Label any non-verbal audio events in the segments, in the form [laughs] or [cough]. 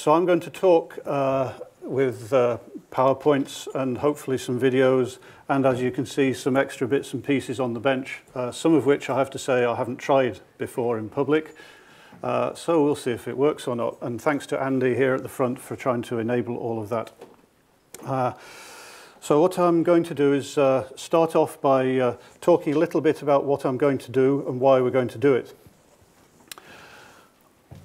so I'm going to talk uh, with uh, PowerPoints and hopefully some videos, and as you can see, some extra bits and pieces on the bench, uh, some of which I have to say I haven't tried before in public. Uh, so we'll see if it works or not. And thanks to Andy here at the front for trying to enable all of that. Uh, so what I'm going to do is uh, start off by uh, talking a little bit about what I'm going to do and why we're going to do it.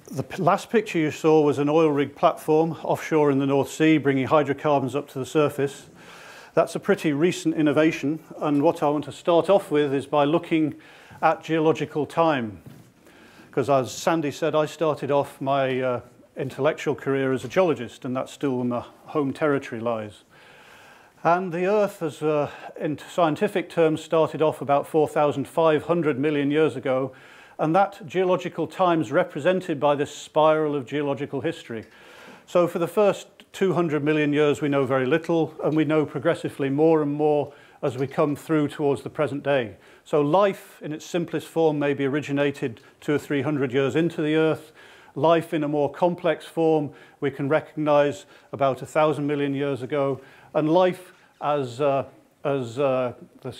The last picture you saw was an oil rig platform offshore in the North Sea bringing hydrocarbons up to the surface. That's a pretty recent innovation and what I want to start off with is by looking at geological time. Because as Sandy said, I started off my uh, intellectual career as a geologist and that's still where my home territory lies. And the Earth, as uh, in scientific terms, started off about 4,500 million years ago and that geological time is represented by this spiral of geological history. So for the first 200 million years, we know very little, and we know progressively more and more as we come through towards the present day. So life in its simplest form may be originated two or three hundred years into the Earth. Life in a more complex form we can recognize about thousand million years ago. And life as, uh, as uh, the,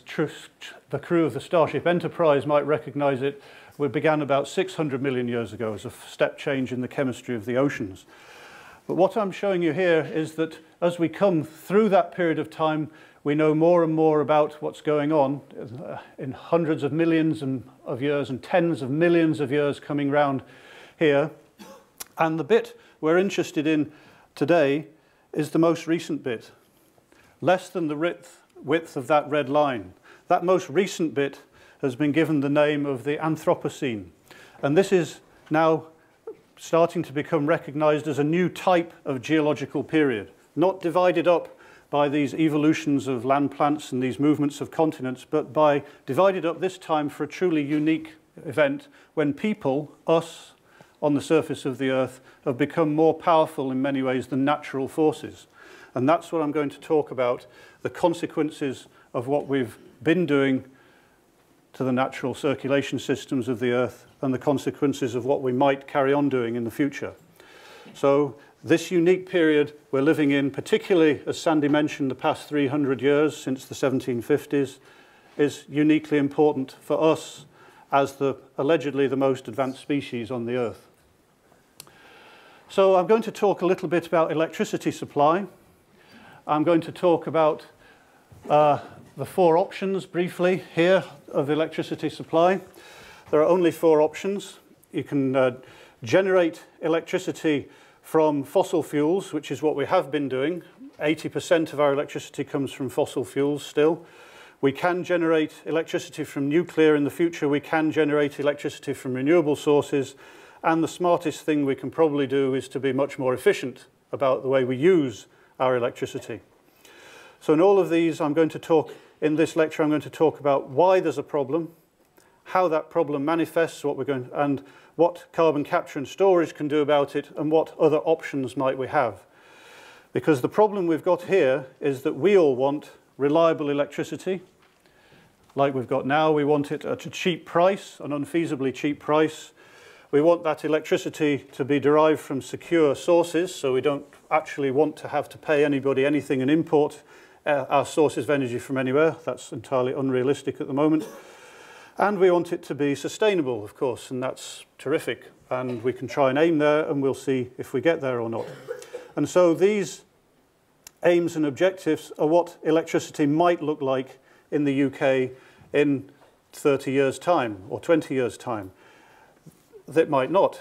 the crew of the Starship Enterprise might recognize it we began about 600 million years ago as a step change in the chemistry of the oceans. But what I'm showing you here is that as we come through that period of time, we know more and more about what's going on uh, in hundreds of millions of years and tens of millions of years coming round here. And the bit we're interested in today is the most recent bit, less than the width, width of that red line. That most recent bit has been given the name of the Anthropocene. And this is now starting to become recognized as a new type of geological period, not divided up by these evolutions of land plants and these movements of continents, but by divided up this time for a truly unique event when people, us, on the surface of the earth, have become more powerful in many ways than natural forces. And that's what I'm going to talk about, the consequences of what we've been doing to the natural circulation systems of the Earth and the consequences of what we might carry on doing in the future. So this unique period we're living in, particularly as Sandy mentioned, the past 300 years since the 1750s, is uniquely important for us as the allegedly the most advanced species on the Earth. So I'm going to talk a little bit about electricity supply. I'm going to talk about uh, the four options briefly here of electricity supply. There are only four options. You can uh, generate electricity from fossil fuels, which is what we have been doing. 80% of our electricity comes from fossil fuels still. We can generate electricity from nuclear in the future. We can generate electricity from renewable sources. And the smartest thing we can probably do is to be much more efficient about the way we use our electricity. So in all of these, I'm going to talk in this lecture, I'm going to talk about why there's a problem, how that problem manifests, what we're going, and what carbon capture and storage can do about it, and what other options might we have. Because the problem we've got here is that we all want reliable electricity, like we've got now. We want it at a cheap price, an unfeasibly cheap price. We want that electricity to be derived from secure sources, so we don't actually want to have to pay anybody anything and import uh, our sources of energy from anywhere. That's entirely unrealistic at the moment. And we want it to be sustainable, of course, and that's terrific. And we can try and aim there, and we'll see if we get there or not. And so these aims and objectives are what electricity might look like in the UK in 30 years' time or 20 years' time. That might not.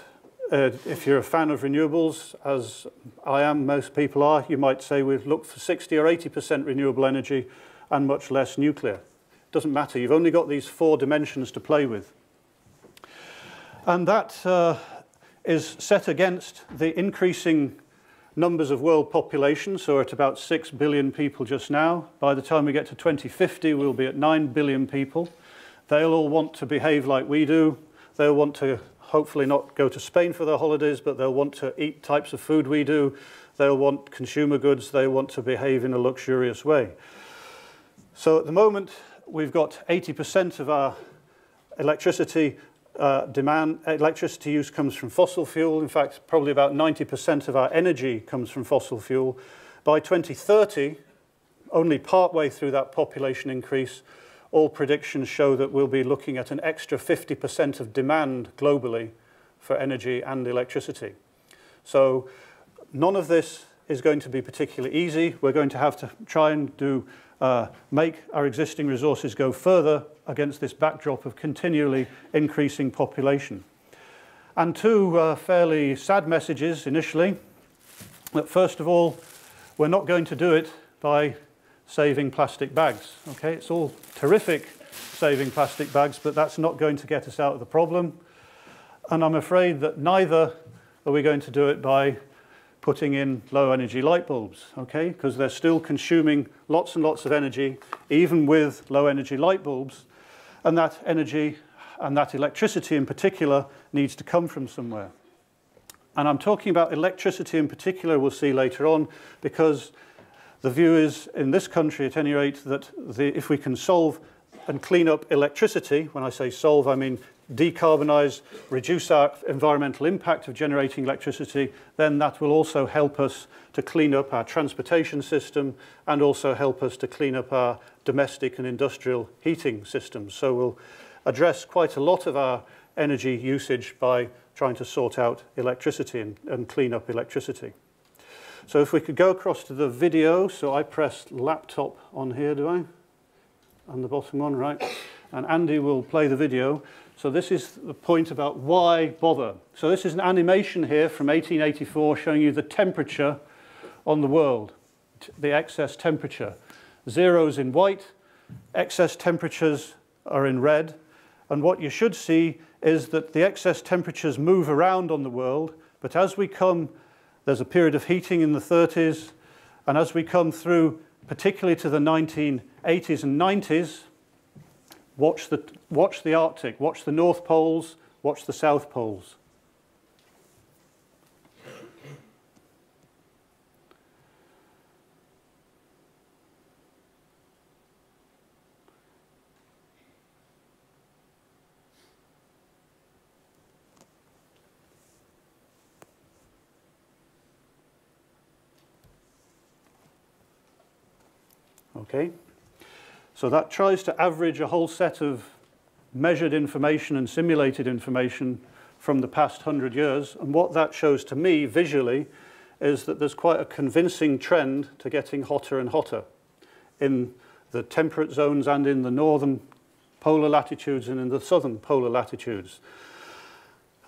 Uh, if you're a fan of renewables, as I am, most people are, you might say we've looked for 60 or 80% renewable energy and much less nuclear. Doesn't matter, you've only got these four dimensions to play with. And that uh, is set against the increasing numbers of world population, so we're at about 6 billion people just now. By the time we get to 2050, we'll be at 9 billion people. They'll all want to behave like we do. They'll want to hopefully not go to Spain for their holidays, but they'll want to eat types of food we do. They'll want consumer goods. They want to behave in a luxurious way. So at the moment, we've got 80% of our electricity uh, demand, electricity use comes from fossil fuel. In fact, probably about 90% of our energy comes from fossil fuel. By 2030, only partway through that population increase, all predictions show that we'll be looking at an extra 50% of demand globally for energy and electricity. So none of this is going to be particularly easy. We're going to have to try and do uh, make our existing resources go further against this backdrop of continually increasing population. And two uh, fairly sad messages initially. That first of all, we're not going to do it by saving plastic bags. Okay, it's all terrific saving plastic bags, but that's not going to get us out of the problem. And I'm afraid that neither are we going to do it by putting in low energy light bulbs, okay? Because they're still consuming lots and lots of energy, even with low energy light bulbs. And that energy and that electricity in particular needs to come from somewhere. And I'm talking about electricity in particular, we'll see later on, because the view is, in this country at any rate, that the, if we can solve and clean up electricity, when I say solve, I mean decarbonize, reduce our environmental impact of generating electricity, then that will also help us to clean up our transportation system and also help us to clean up our domestic and industrial heating systems. So we'll address quite a lot of our energy usage by trying to sort out electricity and, and clean up electricity. So if we could go across to the video, so I pressed laptop on here, do I? On the bottom one, right? And Andy will play the video. So this is the point about why bother. So this is an animation here from 1884 showing you the temperature on the world, the excess temperature. Zeros in white, excess temperatures are in red. And what you should see is that the excess temperatures move around on the world, but as we come, there's a period of heating in the 30s, and as we come through, particularly to the 1980s and 90s, Watch the, watch the Arctic, watch the North Poles, watch the South Poles. Okay. So that tries to average a whole set of measured information and simulated information from the past 100 years. And what that shows to me visually is that there's quite a convincing trend to getting hotter and hotter in the temperate zones and in the northern polar latitudes and in the southern polar latitudes.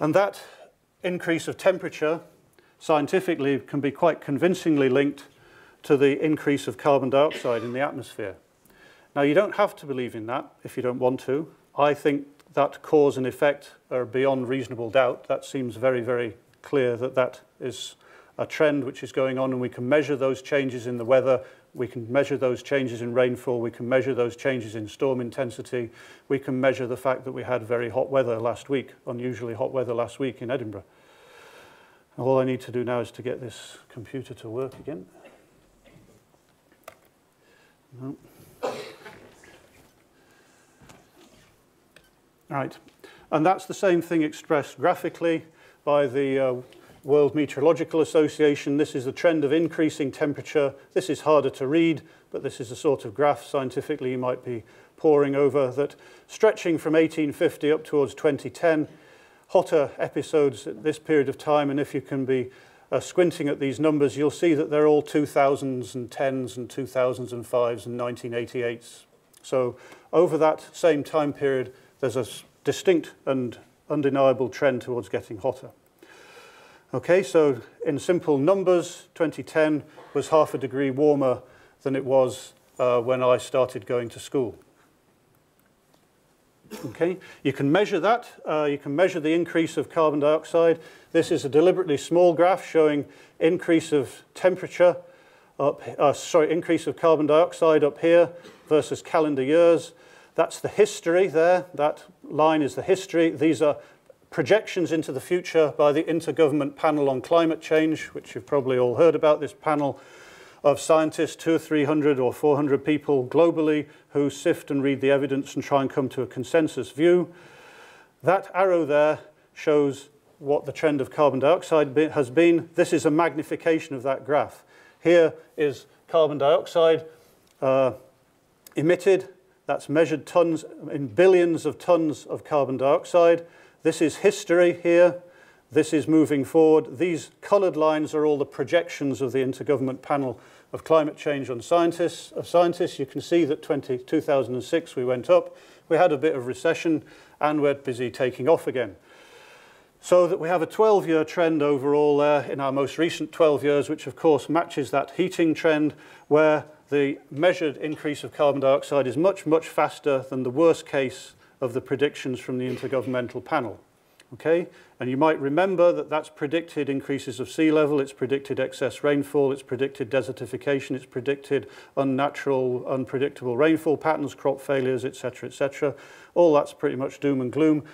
And that increase of temperature scientifically can be quite convincingly linked to the increase of carbon dioxide in the atmosphere. Now, you don't have to believe in that if you don't want to. I think that cause and effect are beyond reasonable doubt. That seems very, very clear that that is a trend which is going on and we can measure those changes in the weather, we can measure those changes in rainfall, we can measure those changes in storm intensity, we can measure the fact that we had very hot weather last week, unusually hot weather last week in Edinburgh. all I need to do now is to get this computer to work again. No. Right. And that's the same thing expressed graphically by the uh, World Meteorological Association. This is the trend of increasing temperature. This is harder to read, but this is a sort of graph scientifically you might be poring over that stretching from 1850 up towards 2010, hotter episodes at this period of time, and if you can be uh, squinting at these numbers, you'll see that they're all 2000s and 10s and 2005s and 1988s. So over that same time period, there's a distinct and undeniable trend towards getting hotter. Okay, so in simple numbers, 2010 was half a degree warmer than it was uh, when I started going to school. Okay, you can measure that. Uh, you can measure the increase of carbon dioxide. This is a deliberately small graph showing increase of temperature up, uh, sorry, increase of carbon dioxide up here versus calendar years. That's the history there. That line is the history. These are projections into the future by the Intergovernment Panel on Climate Change, which you've probably all heard about, this panel of scientists, two or 300 or 400 people globally who sift and read the evidence and try and come to a consensus view. That arrow there shows what the trend of carbon dioxide has been. This is a magnification of that graph. Here is carbon dioxide uh, emitted. That's measured tons in billions of tons of carbon dioxide. This is history here. This is moving forward. These coloured lines are all the projections of the Intergovernment Panel of Climate Change on Scientists. Of scientists. You can see that 20, 2006 we went up. We had a bit of recession and we're busy taking off again. So that we have a 12-year trend overall there in our most recent 12 years, which of course matches that heating trend where the measured increase of carbon dioxide is much, much faster than the worst case of the predictions from the Intergovernmental Panel. Okay? And you might remember that that's predicted increases of sea level, it's predicted excess rainfall, it's predicted desertification, it's predicted unnatural, unpredictable rainfall patterns, crop failures, etc., etc. All that's pretty much doom and gloom.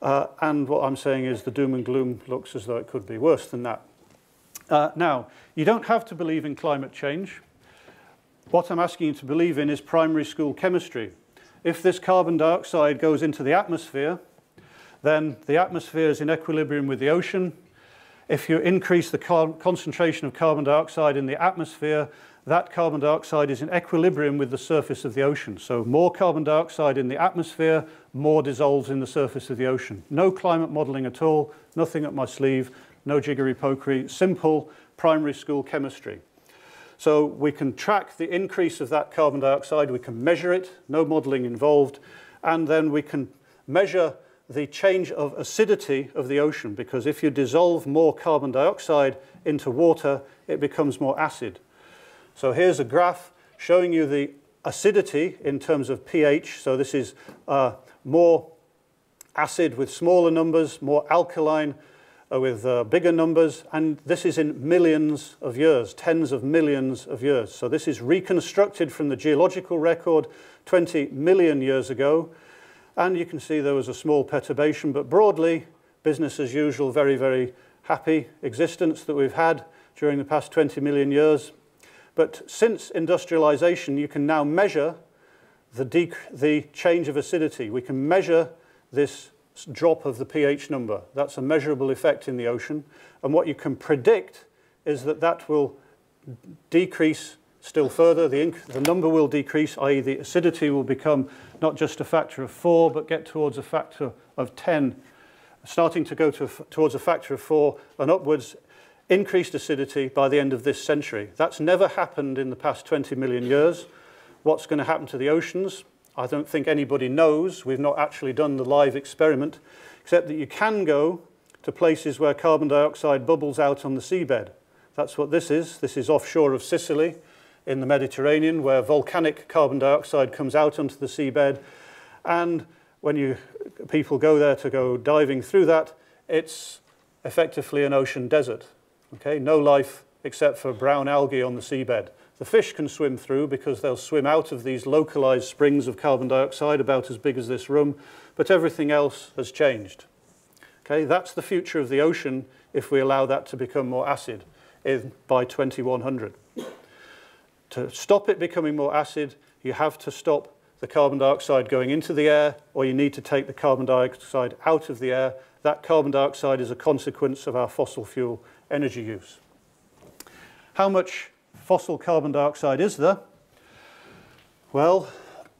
Uh, and what I'm saying is the doom and gloom looks as though it could be worse than that. Uh, now, you don't have to believe in climate change. What I'm asking you to believe in is primary school chemistry. If this carbon dioxide goes into the atmosphere, then the atmosphere is in equilibrium with the ocean. If you increase the concentration of carbon dioxide in the atmosphere, that carbon dioxide is in equilibrium with the surface of the ocean. So more carbon dioxide in the atmosphere, more dissolves in the surface of the ocean. No climate modeling at all, nothing up my sleeve, no jiggery pokery, simple primary school chemistry. So we can track the increase of that carbon dioxide, we can measure it, no modeling involved, and then we can measure the change of acidity of the ocean because if you dissolve more carbon dioxide into water, it becomes more acid. So here's a graph showing you the acidity in terms of pH. So this is uh, more acid with smaller numbers, more alkaline uh, with uh, bigger numbers, and this is in millions of years, tens of millions of years. So this is reconstructed from the geological record 20 million years ago, And you can see there was a small perturbation, but broadly, business as usual, very, very happy existence that we've had during the past 20 million years. But since industrialization, you can now measure the, the change of acidity. We can measure this drop of the pH number. That's a measurable effect in the ocean. And what you can predict is that that will decrease still further. The, the number will decrease, i.e. the acidity will become not just a factor of 4, but get towards a factor of 10. Starting to go to, towards a factor of 4 and upwards, increased acidity by the end of this century. That's never happened in the past 20 million years. What's going to happen to the oceans? I don't think anybody knows. We've not actually done the live experiment, except that you can go to places where carbon dioxide bubbles out on the seabed. That's what this is. This is offshore of Sicily. In the Mediterranean where volcanic carbon dioxide comes out onto the seabed. And when you, people go there to go diving through that, it's effectively an ocean desert. Okay, no life except for brown algae on the seabed. The fish can swim through because they'll swim out of these localized springs of carbon dioxide about as big as this room, but everything else has changed. Okay, that's the future of the ocean if we allow that to become more acid in, by 2100. To stop it becoming more acid, you have to stop the carbon dioxide going into the air, or you need to take the carbon dioxide out of the air. That carbon dioxide is a consequence of our fossil fuel energy use. How much fossil carbon dioxide is there? Well,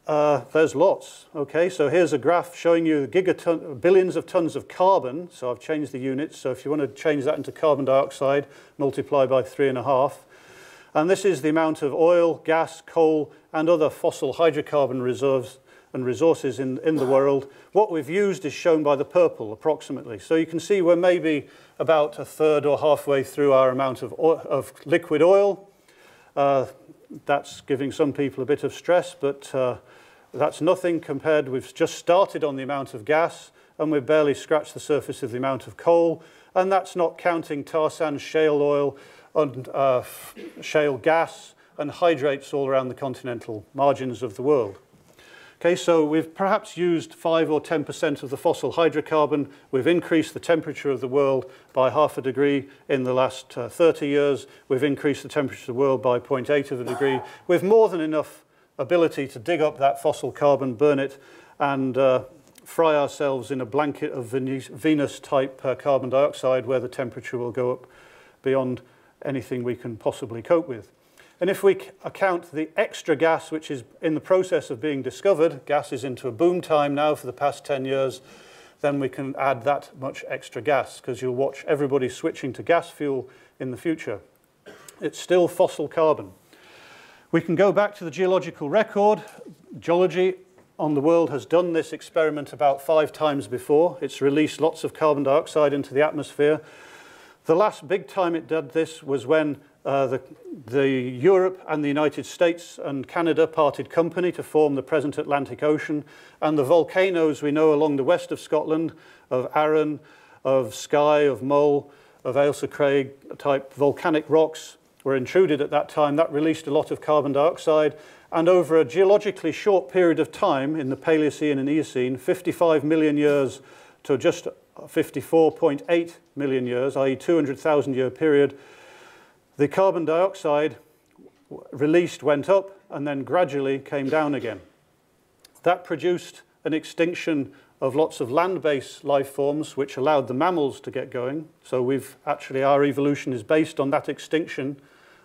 uh, there's lots. Okay, so here's a graph showing you gigaton, billions of tons of carbon. So I've changed the units. So if you want to change that into carbon dioxide, multiply by three and a half. And this is the amount of oil, gas, coal, and other fossil hydrocarbon reserves and resources in, in the world. What we've used is shown by the purple, approximately. So you can see we're maybe about a third or halfway through our amount of, oil, of liquid oil. Uh, that's giving some people a bit of stress, but uh, that's nothing compared. We've just started on the amount of gas, and we've barely scratched the surface of the amount of coal. And that's not counting tar sand, shale oil, and uh, shale gas and hydrates all around the continental margins of the world. Okay, so we've perhaps used 5 or 10% of the fossil hydrocarbon. We've increased the temperature of the world by half a degree in the last uh, 30 years. We've increased the temperature of the world by 0.8 of a degree. We've more than enough ability to dig up that fossil carbon, burn it, and uh, fry ourselves in a blanket of Venus-type uh, carbon dioxide where the temperature will go up beyond anything we can possibly cope with. And if we account the extra gas which is in the process of being discovered, gas is into a boom time now for the past 10 years, then we can add that much extra gas because you'll watch everybody switching to gas fuel in the future. It's still fossil carbon. We can go back to the geological record. Geology on the world has done this experiment about five times before. It's released lots of carbon dioxide into the atmosphere. The last big time it did this was when uh, the, the Europe and the United States and Canada parted company to form the present Atlantic Ocean. And the volcanoes we know along the west of Scotland, of Arran, of Skye, of Mull, of Ailsa Craig type volcanic rocks were intruded at that time. That released a lot of carbon dioxide. And over a geologically short period of time in the Paleocene and Eocene, 55 million years to just 54.8 million years, i.e. 200,000 year period, the carbon dioxide released went up and then gradually came down again. That produced an extinction of lots of land-based life forms which allowed the mammals to get going. So we've actually, our evolution is based on that extinction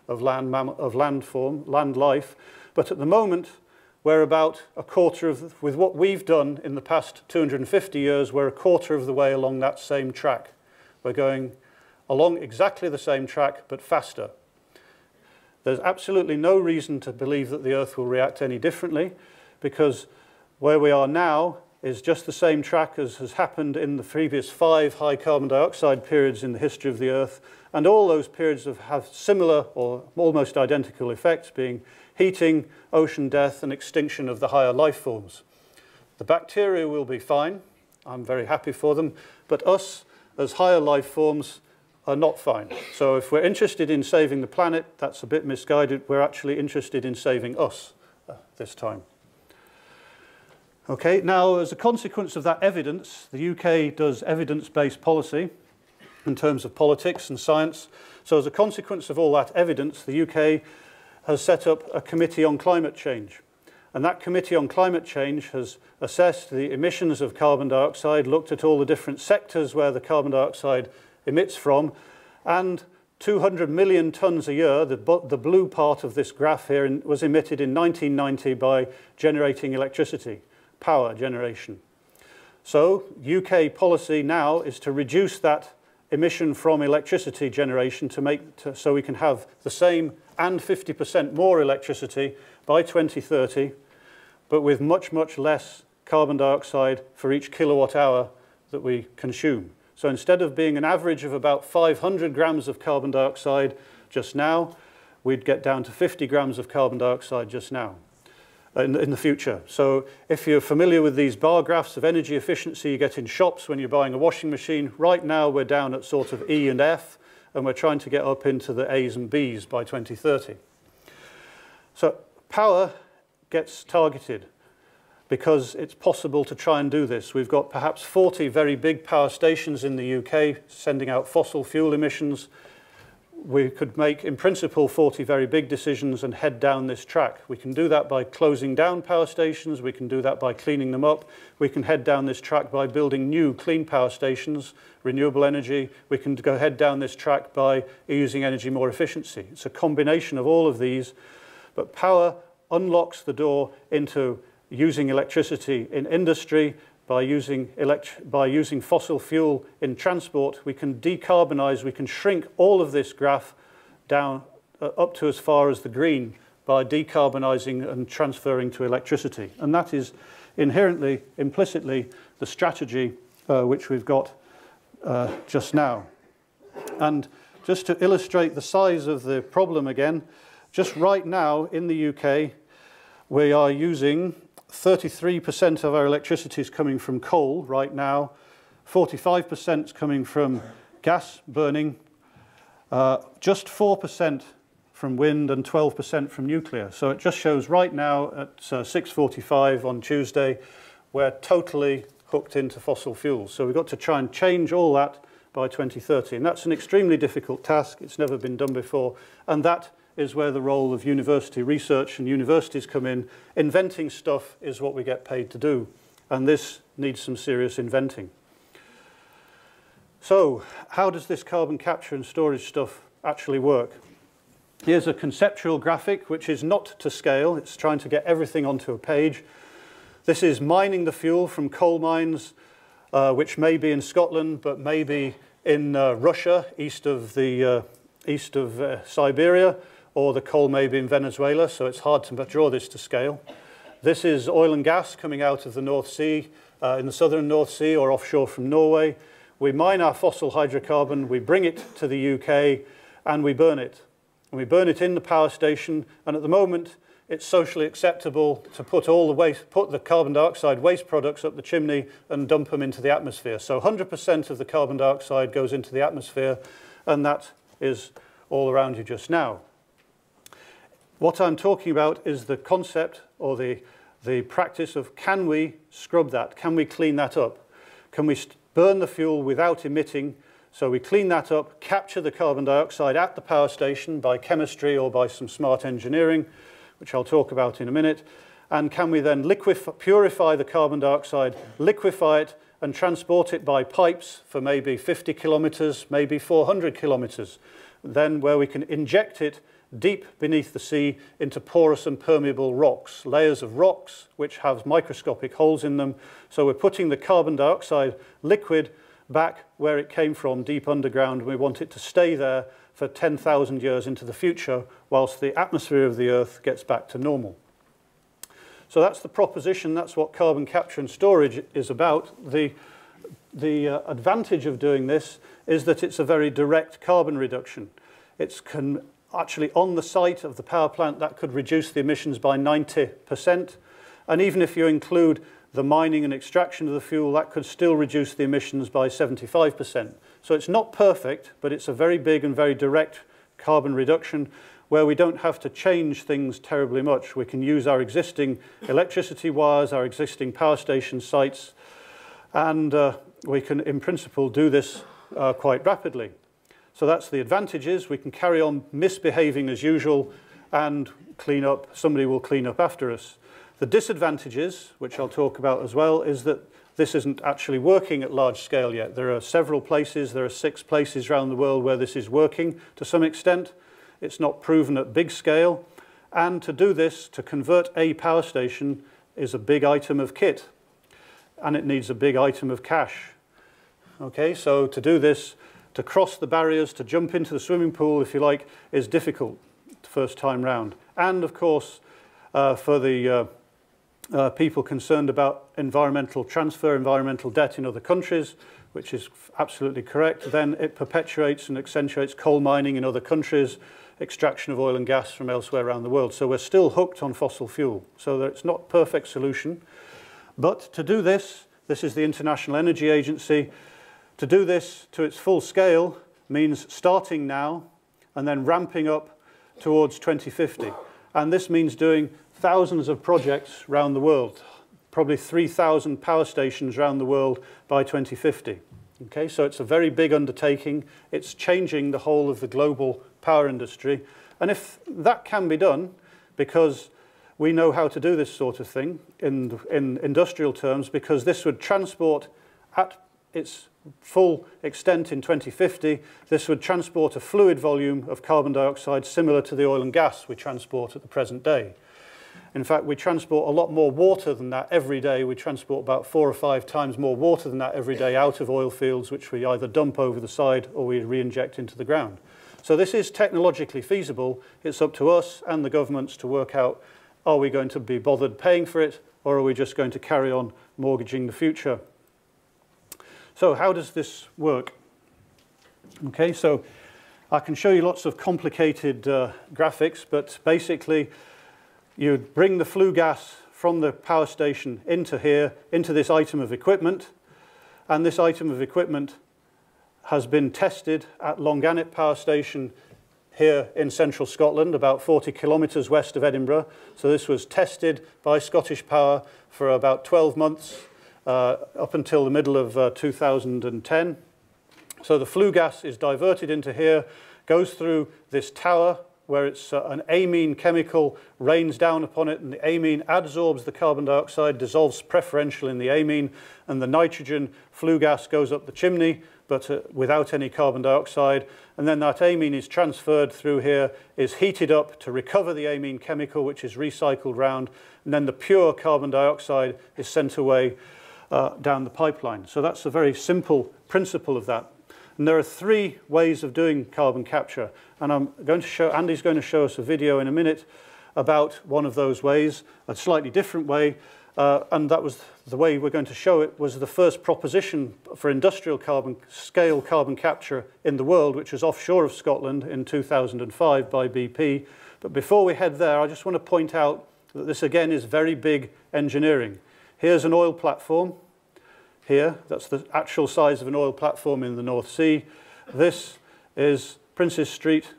of land, of land form, land life. But at the moment, we're about a quarter of, with what we've done in the past 250 years, we're a quarter of the way along that same track. We're going along exactly the same track, but faster. There's absolutely no reason to believe that the Earth will react any differently, because where we are now is just the same track as has happened in the previous five high carbon dioxide periods in the history of the Earth, and all those periods have, have similar or almost identical effects, being heating, ocean death, and extinction of the higher life forms. The bacteria will be fine. I'm very happy for them. But us, as higher life forms, are not fine. So if we're interested in saving the planet, that's a bit misguided. We're actually interested in saving us uh, this time. Okay, now as a consequence of that evidence, the UK does evidence-based policy in terms of politics and science. So as a consequence of all that evidence, the UK has set up a committee on climate change. And that committee on climate change has assessed the emissions of carbon dioxide, looked at all the different sectors where the carbon dioxide emits from, and 200 million tonnes a year, the, the blue part of this graph here, in, was emitted in 1990 by generating electricity, power generation. So UK policy now is to reduce that emission from electricity generation to make to, so we can have the same and 50% more electricity by 2030, but with much, much less carbon dioxide for each kilowatt hour that we consume. So instead of being an average of about 500 grams of carbon dioxide just now, we'd get down to 50 grams of carbon dioxide just now Uh, in, in the future. So if you're familiar with these bar graphs of energy efficiency you get in shops when you're buying a washing machine, right now we're down at sort of E and F, and we're trying to get up into the A's and B's by 2030. So power gets targeted because it's possible to try and do this. We've got perhaps 40 very big power stations in the UK sending out fossil fuel emissions, we could make, in principle, 40 very big decisions and head down this track. We can do that by closing down power stations. We can do that by cleaning them up. We can head down this track by building new clean power stations, renewable energy. We can go head down this track by using energy more efficiency. It's a combination of all of these. But power unlocks the door into using electricity in industry, by using, by using fossil fuel in transport, we can decarbonize, we can shrink all of this graph down uh, up to as far as the green by decarbonizing and transferring to electricity. And that is inherently, implicitly, the strategy uh, which we've got uh, just now. And just to illustrate the size of the problem again, just right now in the UK, we are using 33% of our electricity is coming from coal right now, 45% is coming from gas burning, uh, just 4% from wind and 12% from nuclear. So it just shows right now at uh, 6.45 on Tuesday, we're totally hooked into fossil fuels. So we've got to try and change all that by 2030. And that's an extremely difficult task. It's never been done before. And that is where the role of university research and universities come in. Inventing stuff is what we get paid to do And this needs some serious inventing. So how does this carbon capture and storage stuff actually work? Here's a conceptual graphic, which is not to scale. It's trying to get everything onto a page. This is mining the fuel from coal mines, uh, which may be in Scotland, but may be in uh, Russia, east of, the, uh, east of uh, Siberia, or the coal may be in Venezuela, so it's hard to draw this to scale. This is oil and gas coming out of the North Sea, uh, in the southern North Sea or offshore from Norway. We mine our fossil hydrocarbon, we bring it to the UK, and we burn it. And we burn it in the power station, and at the moment, it's socially acceptable to put all the waste, put the carbon dioxide waste products up the chimney and dump them into the atmosphere. So 100% of the carbon dioxide goes into the atmosphere, and that is all around you just now. What I'm talking about is the concept or the, the practice of can we scrub that? Can we clean that up? Can we burn the fuel without emitting. So we clean that up, capture the carbon dioxide at the power station by chemistry or by some smart engineering, which I'll talk about in a minute. And can we then purify the carbon dioxide, liquefy it, and transport it by pipes for maybe 50 kilometers, maybe 400 kilometers. Then where we can inject it deep beneath the sea into porous and permeable rocks, layers of rocks which have microscopic holes in them. So we're putting the carbon dioxide liquid back where it came from, deep underground, we want it to stay there for 10,000 years into the future whilst the atmosphere of the Earth gets back to normal. So that's the proposition, that's what carbon capture and storage is about. The, the uh, advantage of doing this is that it's a very direct carbon reduction. It's can actually on the site of the power plant, that could reduce the emissions by 90%. And even if you include the mining and extraction of the fuel, that could still reduce the emissions by 75%. So it's not perfect, but it's a very big and very direct carbon reduction where we don't have to change things terribly much. We can use our existing electricity wires, our existing power station sites, and uh, we can, in principle, do this uh, quite rapidly. So that's the advantages. We can carry on misbehaving as usual and clean up. Somebody will clean up after us. The disadvantages, which I'll talk about as well, is that this isn't actually working at large scale yet. There are several places, there are six places around the world where this is working to some extent. It's not proven at big scale. And to do this, to convert a power station, is a big item of kit. And it needs a big item of cash. Okay, so to do this, to cross the barriers, to jump into the swimming pool, if you like, is difficult the first time round. And of course, uh, for the uh, uh, people concerned about environmental transfer, environmental debt in other countries, which is absolutely correct, then it perpetuates and accentuates coal mining in other countries, extraction of oil and gas from elsewhere around the world. So we're still hooked on fossil fuel. So it's not perfect solution. But to do this, this is the International Energy Agency, to do this to its full scale means starting now and then ramping up towards 2050. And this means doing thousands of projects around the world, probably 3,000 power stations around the world by 2050. Okay, so it's a very big undertaking. It's changing the whole of the global power industry. And if that can be done, because we know how to do this sort of thing in, in industrial terms, because this would transport at its full extent in 2050, this would transport a fluid volume of carbon dioxide similar to the oil and gas we transport at the present day. In fact, we transport a lot more water than that every day. We transport about four or five times more water than that every day out of oil fields, which we either dump over the side or we re-inject into the ground. So this is technologically feasible. It's up to us and the governments to work out, are we going to be bothered paying for it or are we just going to carry on mortgaging the future? So how does this work? Okay, so I can show you lots of complicated uh, graphics, but basically you bring the flue gas from the power station into here, into this item of equipment, and this item of equipment has been tested at Longannet Power Station here in central Scotland, about 40 kilometres west of Edinburgh. So this was tested by Scottish Power for about 12 months up until the middle of uh, 2010. So the flue gas is diverted into here, goes through this tower, where it's uh, an amine chemical rains down upon it and the amine adsorbs the carbon dioxide, dissolves preferentially in the amine, and the nitrogen flue gas goes up the chimney, but uh, without any carbon dioxide. And then that amine is transferred through here, is heated up to recover the amine chemical, which is recycled round, and then the pure carbon dioxide is sent away uh, down the pipeline. So that's a very simple principle of that. And there are three ways of doing carbon capture. And I'm going to show, Andy's going to show us a video in a minute about one of those ways, a slightly different way. Uh, and that was the way we're going to show it was the first proposition for industrial carbon scale carbon capture in the world, which was offshore of Scotland in 2005 by BP. But before we head there, I just want to point out that this again is very big engineering. Here's an oil platform here. That's the actual size of an oil platform in the North Sea. This is Princes Street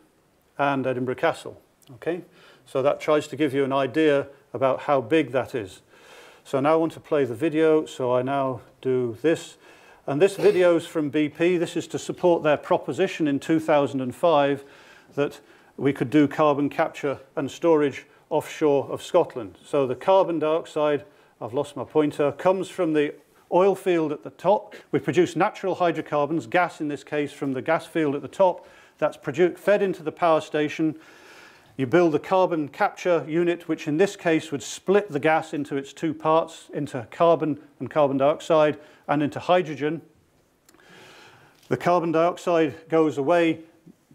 and Edinburgh Castle. Okay, so that tries to give you an idea about how big that is. So now I want to play the video, so I now do this. And this video is from BP. This is to support their proposition in 2005 that we could do carbon capture and storage offshore of Scotland. So the carbon dioxide, I've lost my pointer, comes from the oil field at the top. We produce natural hydrocarbons, gas in this case, from the gas field at the top. That's fed into the power station. You build a carbon capture unit, which in this case would split the gas into its two parts, into carbon and carbon dioxide, and into hydrogen. The carbon dioxide goes away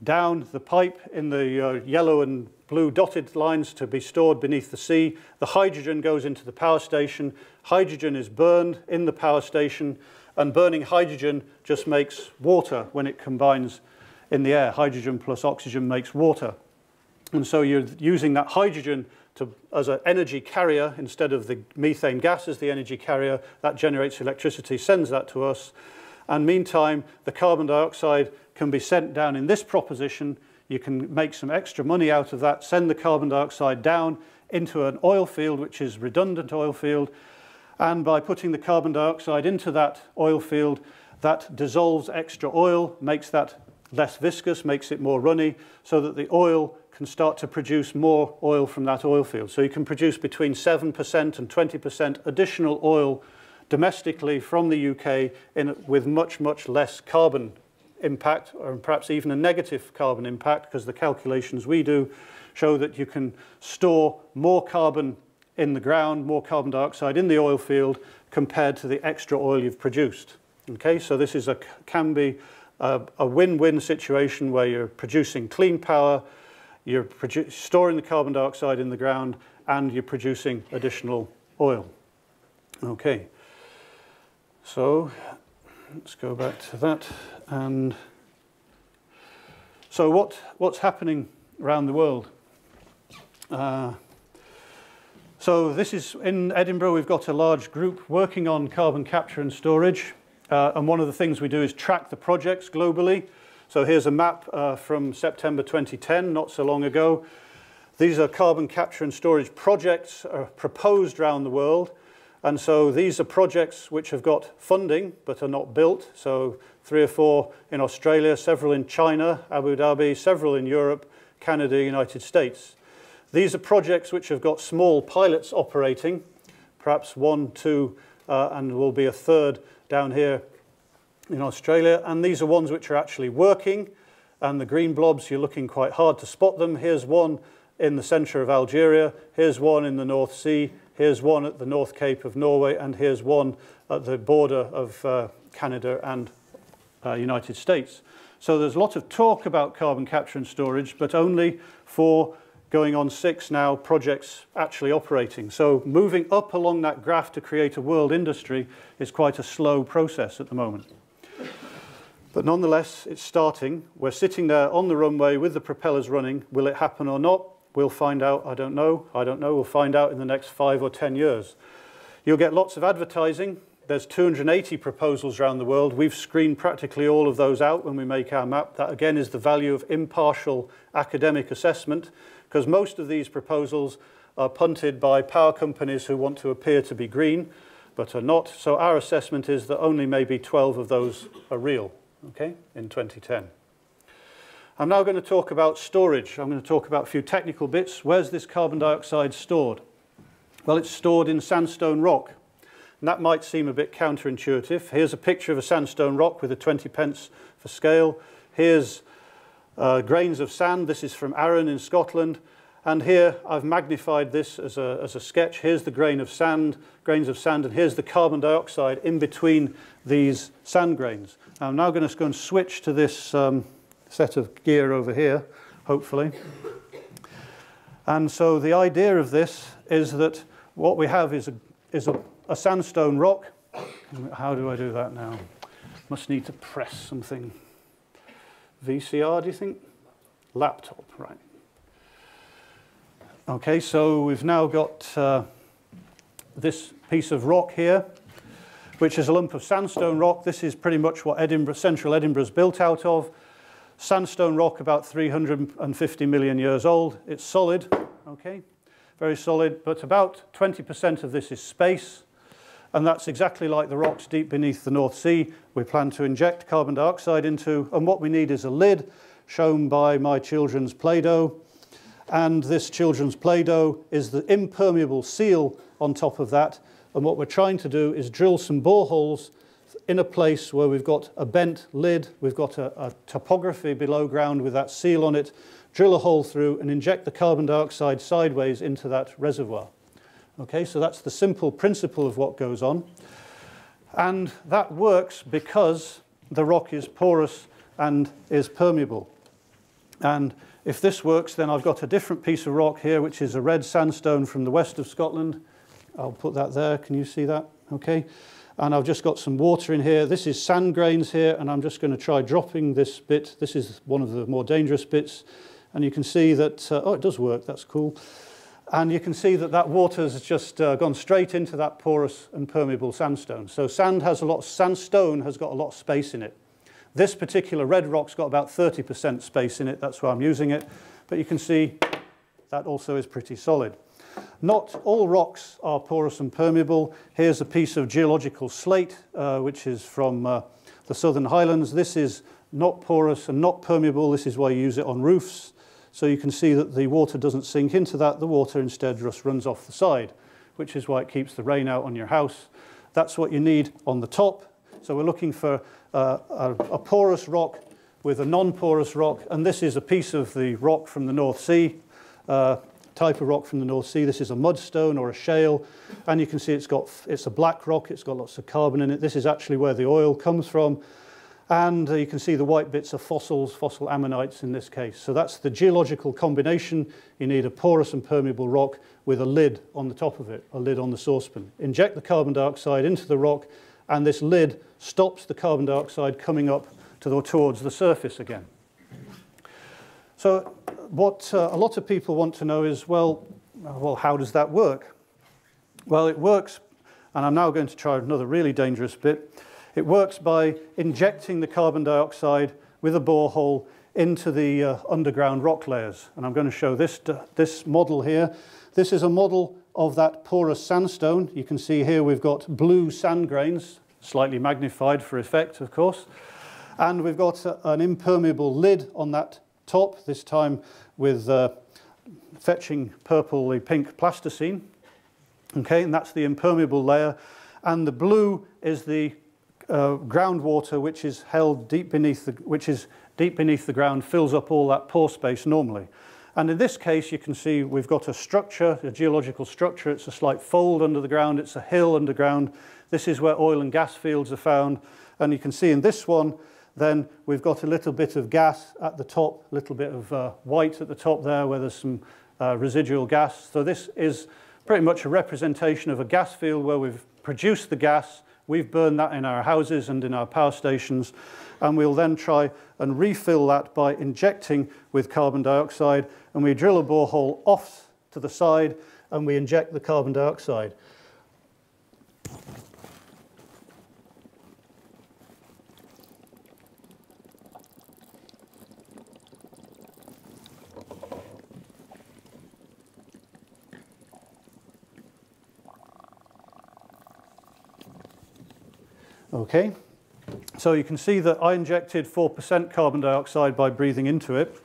down the pipe in the uh, yellow and blue dotted lines to be stored beneath the sea. The hydrogen goes into the power station. Hydrogen is burned in the power station, and burning hydrogen just makes water when it combines in the air. Hydrogen plus oxygen makes water. And so you're using that hydrogen to, as an energy carrier instead of the methane gas as the energy carrier. That generates electricity, sends that to us. And meantime, the carbon dioxide can be sent down in this proposition. You can make some extra money out of that, send the carbon dioxide down into an oil field, which is redundant oil field. And by putting the carbon dioxide into that oil field, that dissolves extra oil, makes that less viscous, makes it more runny, so that the oil can start to produce more oil from that oil field. So you can produce between 7% and 20% additional oil domestically from the UK in, with much, much less carbon impact, or perhaps even a negative carbon impact, because the calculations we do show that you can store more carbon in the ground, more carbon dioxide in the oil field compared to the extra oil you've produced. Okay, so this is a, can be a win-win situation where you're producing clean power, you're storing the carbon dioxide in the ground, and you're producing additional oil. Okay, so let's go back to that. And so what, what's happening around the world? Uh, so this is in Edinburgh, we've got a large group working on carbon capture and storage. Uh, and one of the things we do is track the projects globally. So here's a map uh, from September 2010, not so long ago. These are carbon capture and storage projects uh, proposed around the world. And so these are projects which have got funding but are not built. So three or four in Australia, several in China, Abu Dhabi, several in Europe, Canada, United States. These are projects which have got small pilots operating, perhaps one, two, uh, and will be a third down here in Australia. And these are ones which are actually working. And the green blobs, you're looking quite hard to spot them. Here's one in the centre of Algeria. Here's one in the North Sea. Here's one at the North Cape of Norway, and here's one at the border of uh, Canada and uh, United States. So there's a lot of talk about carbon capture and storage, but only for going on six now projects actually operating. So moving up along that graph to create a world industry is quite a slow process at the moment. But nonetheless, it's starting. We're sitting there on the runway with the propellers running. Will it happen or not? We'll find out. I don't know. I don't know. We'll find out in the next five or 10 years. You'll get lots of advertising. There's 280 proposals around the world. We've screened practically all of those out when we make our map. That again is the value of impartial academic assessment because most of these proposals are punted by power companies who want to appear to be green but are not. So our assessment is that only maybe 12 of those are real, okay, in 2010. I'm now going to talk about storage. I'm going to talk about a few technical bits. Where's this carbon dioxide stored? Well, it's stored in sandstone rock. And that might seem a bit counterintuitive. Here's a picture of a sandstone rock with a 20 pence for scale. Here's uh, grains of sand. This is from Arran in Scotland. And here I've magnified this as a, as a sketch. Here's the grain of sand, grains of sand, and here's the carbon dioxide in between these sand grains. I'm now going to go and switch to this um, set of gear over here, hopefully. And so the idea of this is that what we have is a, is a, a sandstone rock. How do I do that now? Must need to press something. VCR, do you think? Laptop, right. Okay, so we've now got uh, this piece of rock here, which is a lump of sandstone rock. This is pretty much what Edinburgh, central Edinburgh is built out of. Sandstone rock about 350 million years old. It's solid, okay, very solid, but about 20% of this is space, and that's exactly like the rocks deep beneath the North Sea. We plan to inject carbon dioxide into, and what we need is a lid, shown by my children's Play-Doh, and this children's Play-Doh is the impermeable seal on top of that, and what we're trying to do is drill some boreholes in a place where we've got a bent lid, we've got a, a, topography below ground with that seal on it, drill a hole through and inject the carbon dioxide sideways into that reservoir. Okay, so that's the simple principle of what goes on. And that works because the rock is porous and is permeable. And if this works, then I've got a different piece of rock here, which is a red sandstone from the west of Scotland. I'll put that there. Can you see that? Okay and I've just got some water in here. This is sand grains here, and I'm just going to try dropping this bit. This is one of the more dangerous bits, and you can see that, uh, oh, it does work, that's cool. And you can see that that water has just uh, gone straight into that porous and permeable sandstone. So sand has a lot, sandstone has got a lot of space in it. This particular red rock's got about 30% space in it, that's why I'm using it. But you can see that also is pretty solid. Not all rocks are porous and permeable. Here's a piece of geological slate, uh, which is from uh, the Southern Highlands. This is not porous and not permeable. This is why you use it on roofs. So you can see that the water doesn't sink into that. The water instead just runs off the side, which is why it keeps the rain out on your house. That's what you need on the top. So we're looking for uh, a, a porous rock with a non-porous rock, and this is a piece of the rock from the North Sea. Uh, type of rock from the North Sea. This is a mudstone or a shale, and you can see it's got it's a black rock. It's got lots of carbon in it. This is actually where the oil comes from. And uh, you can see the white bits are fossils, fossil ammonites in this case. So that's the geological combination. You need a porous and permeable rock with a lid on the top of it, a lid on the saucepan. Inject the carbon dioxide into the rock, and this lid stops the carbon dioxide coming up to the, towards the surface again. So what uh, a lot of people want to know is, well, well, how does that work? Well, it works, and I'm now going to try another really dangerous bit. It works by injecting the carbon dioxide with a borehole into the uh, underground rock layers. And I'm going to show this, this model here. This is a model of that porous sandstone. You can see here we've got blue sand grains, slightly magnified for effect, of course. And we've got a, an impermeable lid on that top, this time with uh, fetching purpley pink plasticine. Okay, and that's the impermeable layer. And the blue is the uh, groundwater which is held deep beneath the, which is deep beneath the ground, fills up all that pore space normally. And in this case, you can see we've got a structure, a geological structure. It's a slight fold under the ground. It's a hill underground. This is where oil and gas fields are found. And you can see in this one, then we've got a little bit of gas at the top, a little bit of uh, white at the top there where there's some uh, residual gas. So this is pretty much a representation of a gas field where we've produced the gas, we've burned that in our houses and in our power stations, and we'll then try and refill that by injecting with carbon dioxide, and we drill a borehole off to the side, and we inject the carbon dioxide. Okay, So you can see that I injected 4% carbon dioxide by breathing into it,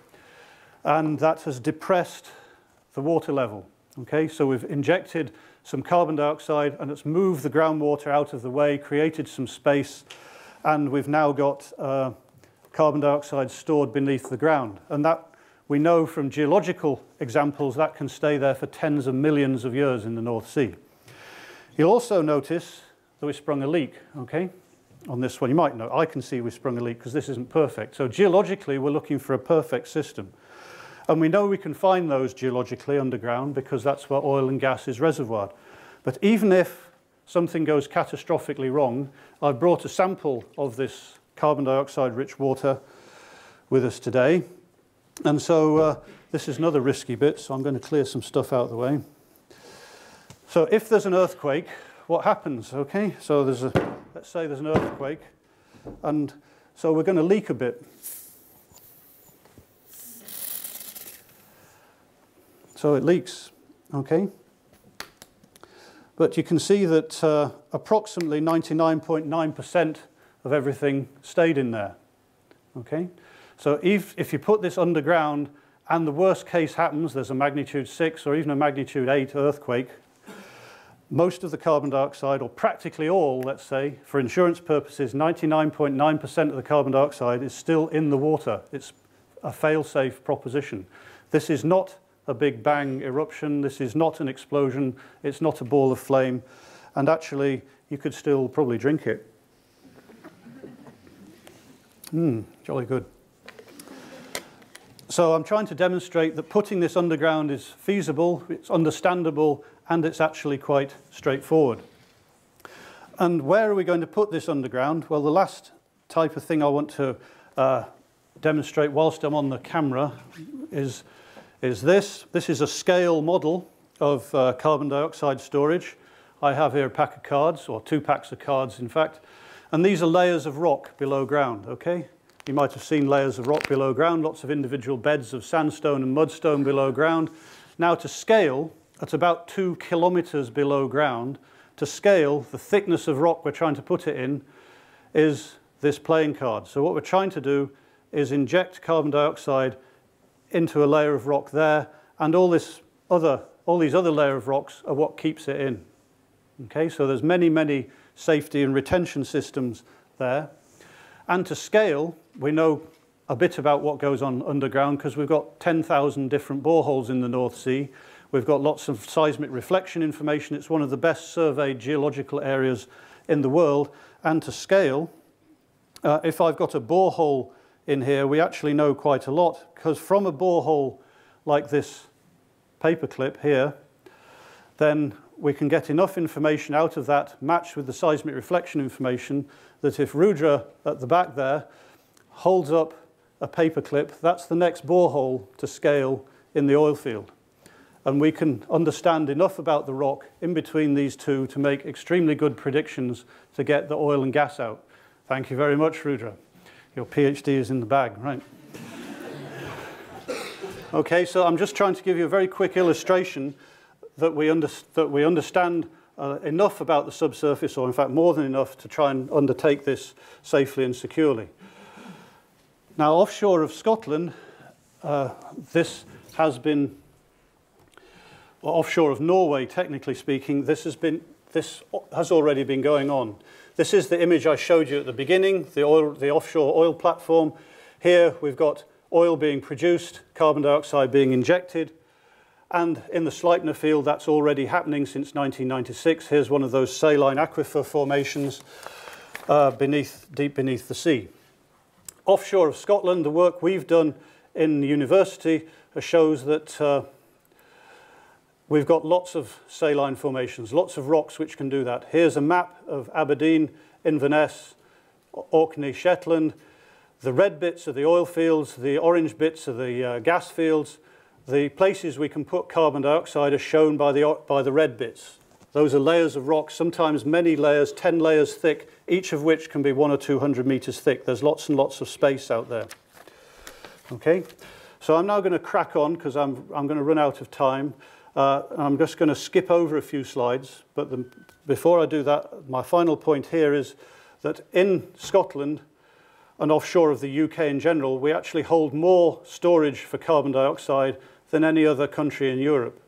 and that has depressed the water level. Okay, so we've injected some carbon dioxide and it's moved the groundwater out of the way, created some space, and we've now got uh, carbon dioxide stored beneath the ground. And that we know from geological examples that can stay there for tens of millions of years in the North Sea. You'll also notice that we sprung a leak, okay, on this one. You might know, I can see we sprung a leak because this isn't perfect. So geologically, we're looking for a perfect system. And we know we can find those geologically underground because that's where oil and gas is reservoired. But even if something goes catastrophically wrong, I've brought a sample of this carbon dioxide rich water with us today. And so uh, this is another risky bit, so I'm going to clear some stuff out of the way. So if there's an earthquake, what happens? Okay, so there's a, let's say there's an earthquake, and so we're going to leak a bit. So it leaks, okay? But you can see that uh, approximately 99.9% of everything stayed in there, okay? So if, if you put this underground and the worst case happens, there's a magnitude 6 or even a magnitude 8 earthquake, most of the carbon dioxide, or practically all, let's say, for insurance purposes, 99.9% of the carbon dioxide is still in the water. It's a fail-safe proposition. This is not a big bang eruption. This is not an explosion. It's not a ball of flame. And actually, you could still probably drink it. Mmm, jolly good. So I'm trying to demonstrate that putting this underground is feasible, it's understandable, and it's actually quite straightforward. And where are we going to put this underground? Well, the last type of thing I want to uh, demonstrate whilst I'm on the camera is, is this. This is a scale model of uh, carbon dioxide storage. I have here a pack of cards, or two packs of cards, in fact. And these are layers of rock below ground, okay? You might have seen layers of rock below ground, lots of individual beds of sandstone and mudstone below ground. Now to scale, at about two kilometers below ground, to scale the thickness of rock we're trying to put it in is this playing card. So what we're trying to do is inject carbon dioxide into a layer of rock there, and all this other, all these other layer of rocks are what keeps it in. Okay, so there's many, many safety and retention systems there. And to scale, we know a bit about what goes on underground because we've got 10,000 different boreholes in the North Sea. We've got lots of seismic reflection information. It's one of the best surveyed geological areas in the world. And to scale, uh, if I've got a borehole in here, we actually know quite a lot because from a borehole like this paperclip here, then we can get enough information out of that matched with the seismic reflection information that if Rudra at the back there holds up a paperclip, that's the next borehole to scale in the oil field and we can understand enough about the rock in between these two to make extremely good predictions to get the oil and gas out. Thank you very much, Rudra. Your PhD is in the bag, right? okay, so I'm just trying to give you a very quick illustration that we, under that we understand uh, enough about the subsurface, or in fact more than enough, to try and undertake this safely and securely. Now, offshore of Scotland, uh, this has been offshore of Norway, technically speaking, this has, been, this has already been going on. This is the image I showed you at the beginning, the, oil, the offshore oil platform. Here we've got oil being produced, carbon dioxide being injected, and in the Sleipner field, that's already happening since 1996. Here's one of those saline aquifer formations uh, beneath, deep beneath the sea. Offshore of Scotland, the work we've done in the university shows that uh, We've got lots of saline formations, lots of rocks which can do that. Here's a map of Aberdeen, Inverness, Orkney, Shetland. The red bits are the oil fields, the orange bits are the uh, gas fields. The places we can put carbon dioxide are shown by the, by the red bits. Those are layers of rock, sometimes many layers, 10 layers thick, each of which can be one or 200 meters thick. There's lots and lots of space out there. Okay, so I'm now going to crack on because I'm, I'm going to run out of time. Uh, I'm just going to skip over a few slides, but the, before I do that, my final point here is that in Scotland and offshore of the UK in general, we actually hold more storage for carbon dioxide than any other country in Europe.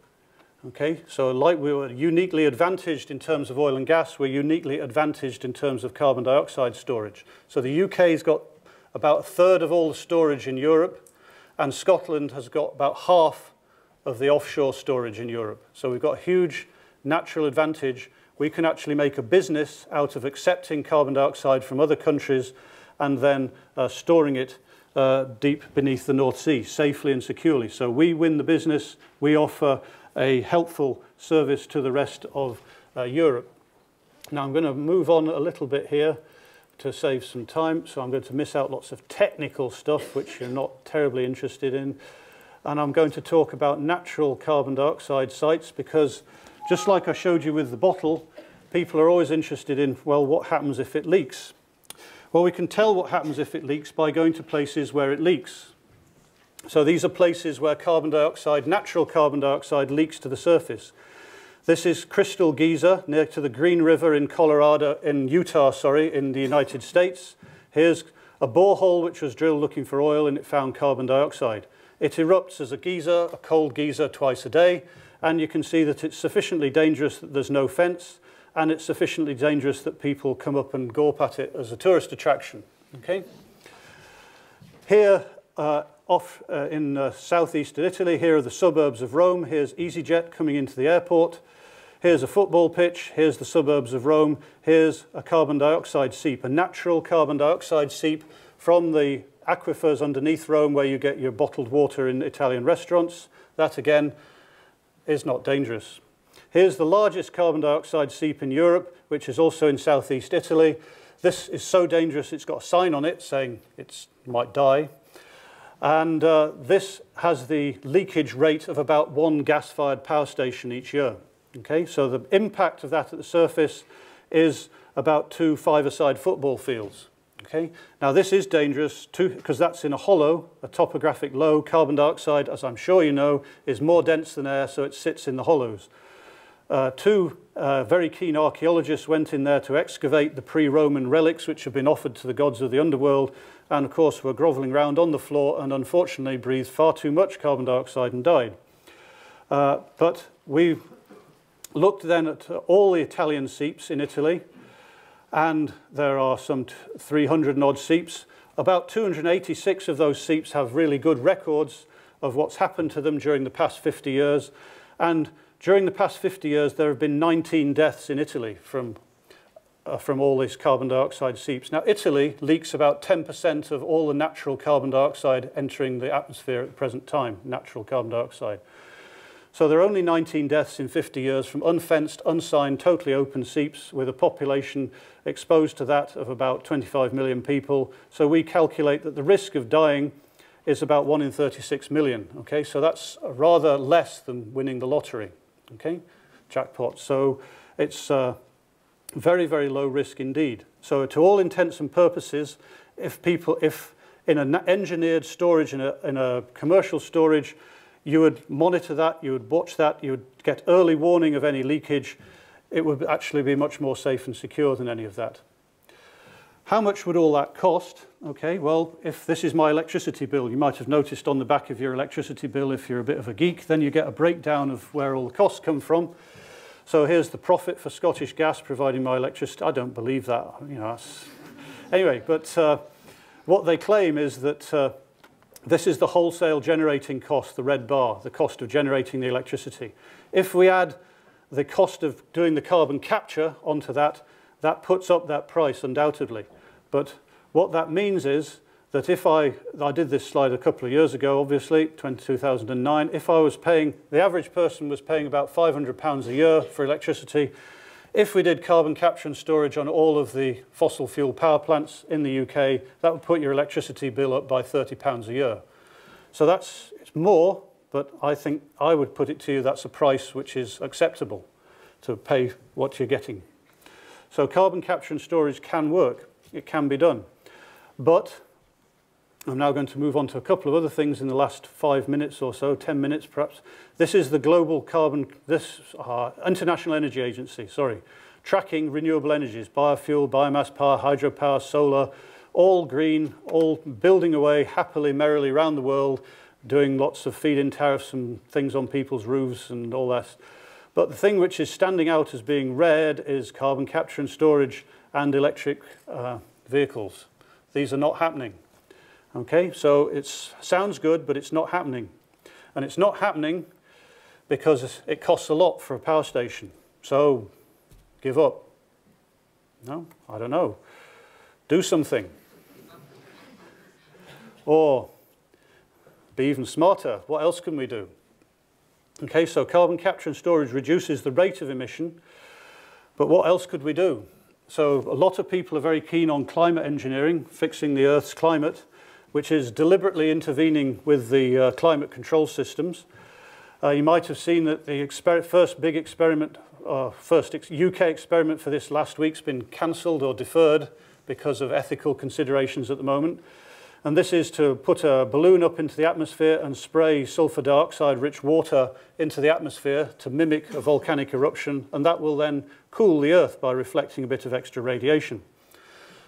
Okay, so like we were uniquely advantaged in terms of oil and gas, we're uniquely advantaged in terms of carbon dioxide storage. So the UK's got about a third of all the storage in Europe, and Scotland has got about half of the offshore storage in Europe. So we've got huge natural advantage. We can actually make a business out of accepting carbon dioxide from other countries and then uh, storing it uh, deep beneath the North Sea safely and securely. So we win the business. We offer a helpful service to the rest of uh, Europe. Now I'm going to move on a little bit here to save some time. So I'm going to miss out lots of technical stuff, which you're not terribly interested in. And I'm going to talk about natural carbon dioxide sites because just like I showed you with the bottle, people are always interested in, well, what happens if it leaks? Well, we can tell what happens if it leaks by going to places where it leaks. So these are places where carbon dioxide, natural carbon dioxide, leaks to the surface. This is Crystal Geyser near to the Green River in Colorado, in Utah, sorry, in the United States. Here's a borehole which was drilled looking for oil and it found carbon dioxide. It erupts as a geyser, a cold geyser twice a day, and you can see that it's sufficiently dangerous that there's no fence, and it's sufficiently dangerous that people come up and gawp at it as a tourist attraction. Okay? Here, uh, off uh, in uh, southeastern Italy. Here are the suburbs of Rome. Here's EasyJet coming into the airport. Here's a football pitch. Here's the suburbs of Rome. Here's a carbon dioxide seep, a natural carbon dioxide seep from the aquifers underneath Rome where you get your bottled water in Italian restaurants. That again is not dangerous. Here's the largest carbon dioxide seep in Europe, which is also in southeast Italy. This is so dangerous it's got a sign on it saying it might die. And uh, this has the leakage rate of about one gas-fired power station each year. Okay, so the impact of that at the surface is about two five-a-side football fields. Okay, now this is dangerous because that's in a hollow, a topographic low. Carbon dioxide, as I'm sure you know, is more dense than air, so it sits in the hollows. Uh, two uh, very keen archaeologists went in there to excavate the pre-Roman relics which had been offered to the gods of the underworld and of course were grovelling around on the floor and unfortunately breathed far too much carbon dioxide and died. Uh, but we looked then at all the Italian seeps in Italy and there are some 300 odd seeps. About 286 of those seeps have really good records of what's happened to them during the past 50 years and during the past 50 years there have been 19 deaths in Italy from uh, from all these carbon dioxide seeps. Now, Italy leaks about 10% of all the natural carbon dioxide entering the atmosphere at the present time, natural carbon dioxide. So there are only 19 deaths in 50 years from unfenced, unsigned, totally open seeps with a population exposed to that of about 25 million people. So we calculate that the risk of dying is about 1 in 36 million. Okay, so that's rather less than winning the lottery. Okay, jackpot. So it's uh, very, very low risk indeed. So to all intents and purposes, if people, if in an engineered storage, in a, in a commercial storage, You would monitor that, you would watch that, you would get early warning of any leakage. It would actually be much more safe and secure than any of that. How much would all that cost? Okay, well, if this is my electricity bill, you might have noticed on the back of your electricity bill, if you're a bit of a geek, then you get a breakdown of where all the costs come from. So here's the profit for Scottish Gas providing my electricity. I don't believe that. You know, anyway, but uh, what they claim is that uh, this is the wholesale generating cost, the red bar, the cost of generating the electricity. If we add the cost of doing the carbon capture onto that, that puts up that price undoubtedly. But what that means is that if I, I did this slide a couple of years ago, obviously, 2009, if I was paying, the average person was paying about 500 pounds a year for electricity. If we did carbon capture and storage on all of the fossil fuel power plants in the UK, that would put your electricity bill up by 30 pounds a year. So that's, it's more, but I think I would put it to you that's a price which is acceptable to pay what you're getting. So carbon capture and storage can work. It can be done. But I'm now going to move on to a couple of other things in the last five minutes or so, 10 minutes perhaps. This is the Global Carbon, this uh, International Energy Agency, sorry, tracking renewable energies, biofuel, biomass power, hydropower, solar, all green, all building away happily, merrily around the world, doing lots of feed-in tariffs and things on people's roofs and all that. But the thing which is standing out as being red is carbon capture and storage and electric uh, vehicles. These are not happening. Okay, so it sounds good, but it's not happening. And it's not happening because it costs a lot for a power station. So give up. No, I don't know. Do something. Or be even smarter. What else can we do? Okay, so carbon capture and storage reduces the rate of emission, but what else could we do? So a lot of people are very keen on climate engineering, fixing the Earth's climate, which is deliberately intervening with the uh, climate control systems. Uh, you might have seen that the first big experiment, uh, first ex UK experiment for this last week's been cancelled or deferred because of ethical considerations at the moment. And this is to put a balloon up into the atmosphere and spray sulfur dioxide rich water into the atmosphere to mimic a volcanic eruption. And that will then cool the earth by reflecting a bit of extra radiation.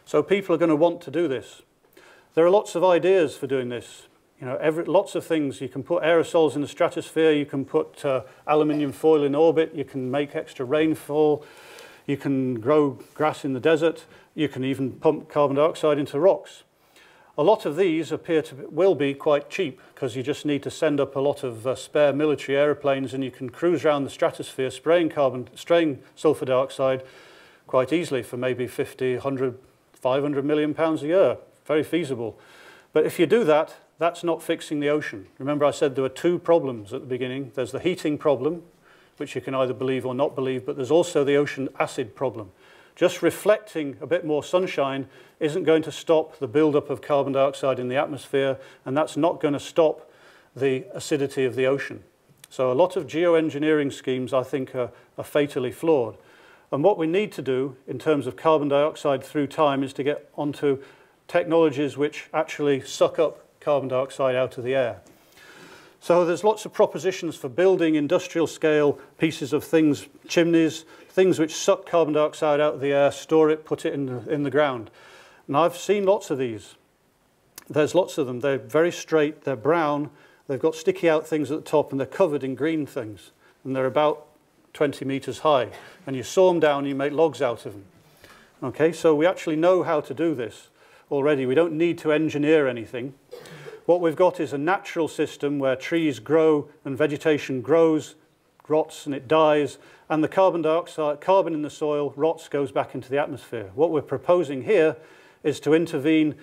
So people are going to want to do this. There are lots of ideas for doing this. You know, every, lots of things. You can put aerosols in the stratosphere. You can put uh, aluminium foil in orbit. You can make extra rainfall. You can grow grass in the desert. You can even pump carbon dioxide into rocks. A lot of these appear to be, will be quite cheap because you just need to send up a lot of uh, spare military aeroplanes and you can cruise around the stratosphere spraying carbon, spraying sulfur dioxide quite easily for maybe 50, 100, 500 million pounds a year very feasible. But if you do that, that's not fixing the ocean. Remember I said there were two problems at the beginning. There's the heating problem, which you can either believe or not believe, but there's also the ocean acid problem. Just reflecting a bit more sunshine isn't going to stop the buildup of carbon dioxide in the atmosphere, and that's not going to stop the acidity of the ocean. So a lot of geoengineering schemes, I think, are, are fatally flawed. And what we need to do in terms of carbon dioxide through time is to get onto technologies which actually suck up carbon dioxide out of the air. So there's lots of propositions for building industrial scale pieces of things, chimneys, things which suck carbon dioxide out of the air, store it, put it in the, in the ground. And I've seen lots of these. There's lots of them. They're very straight, they're brown, they've got sticky out things at the top, and they're covered in green things. And they're about 20 meters high. And you saw them down, and you make logs out of them. Okay, so we actually know how to do this already. We don't need to engineer anything. What we've got is a natural system where trees grow and vegetation grows rots and it dies, and the carbon dioxide, carbon in the soil rots, goes back into the atmosphere. What we're proposing here is to intervene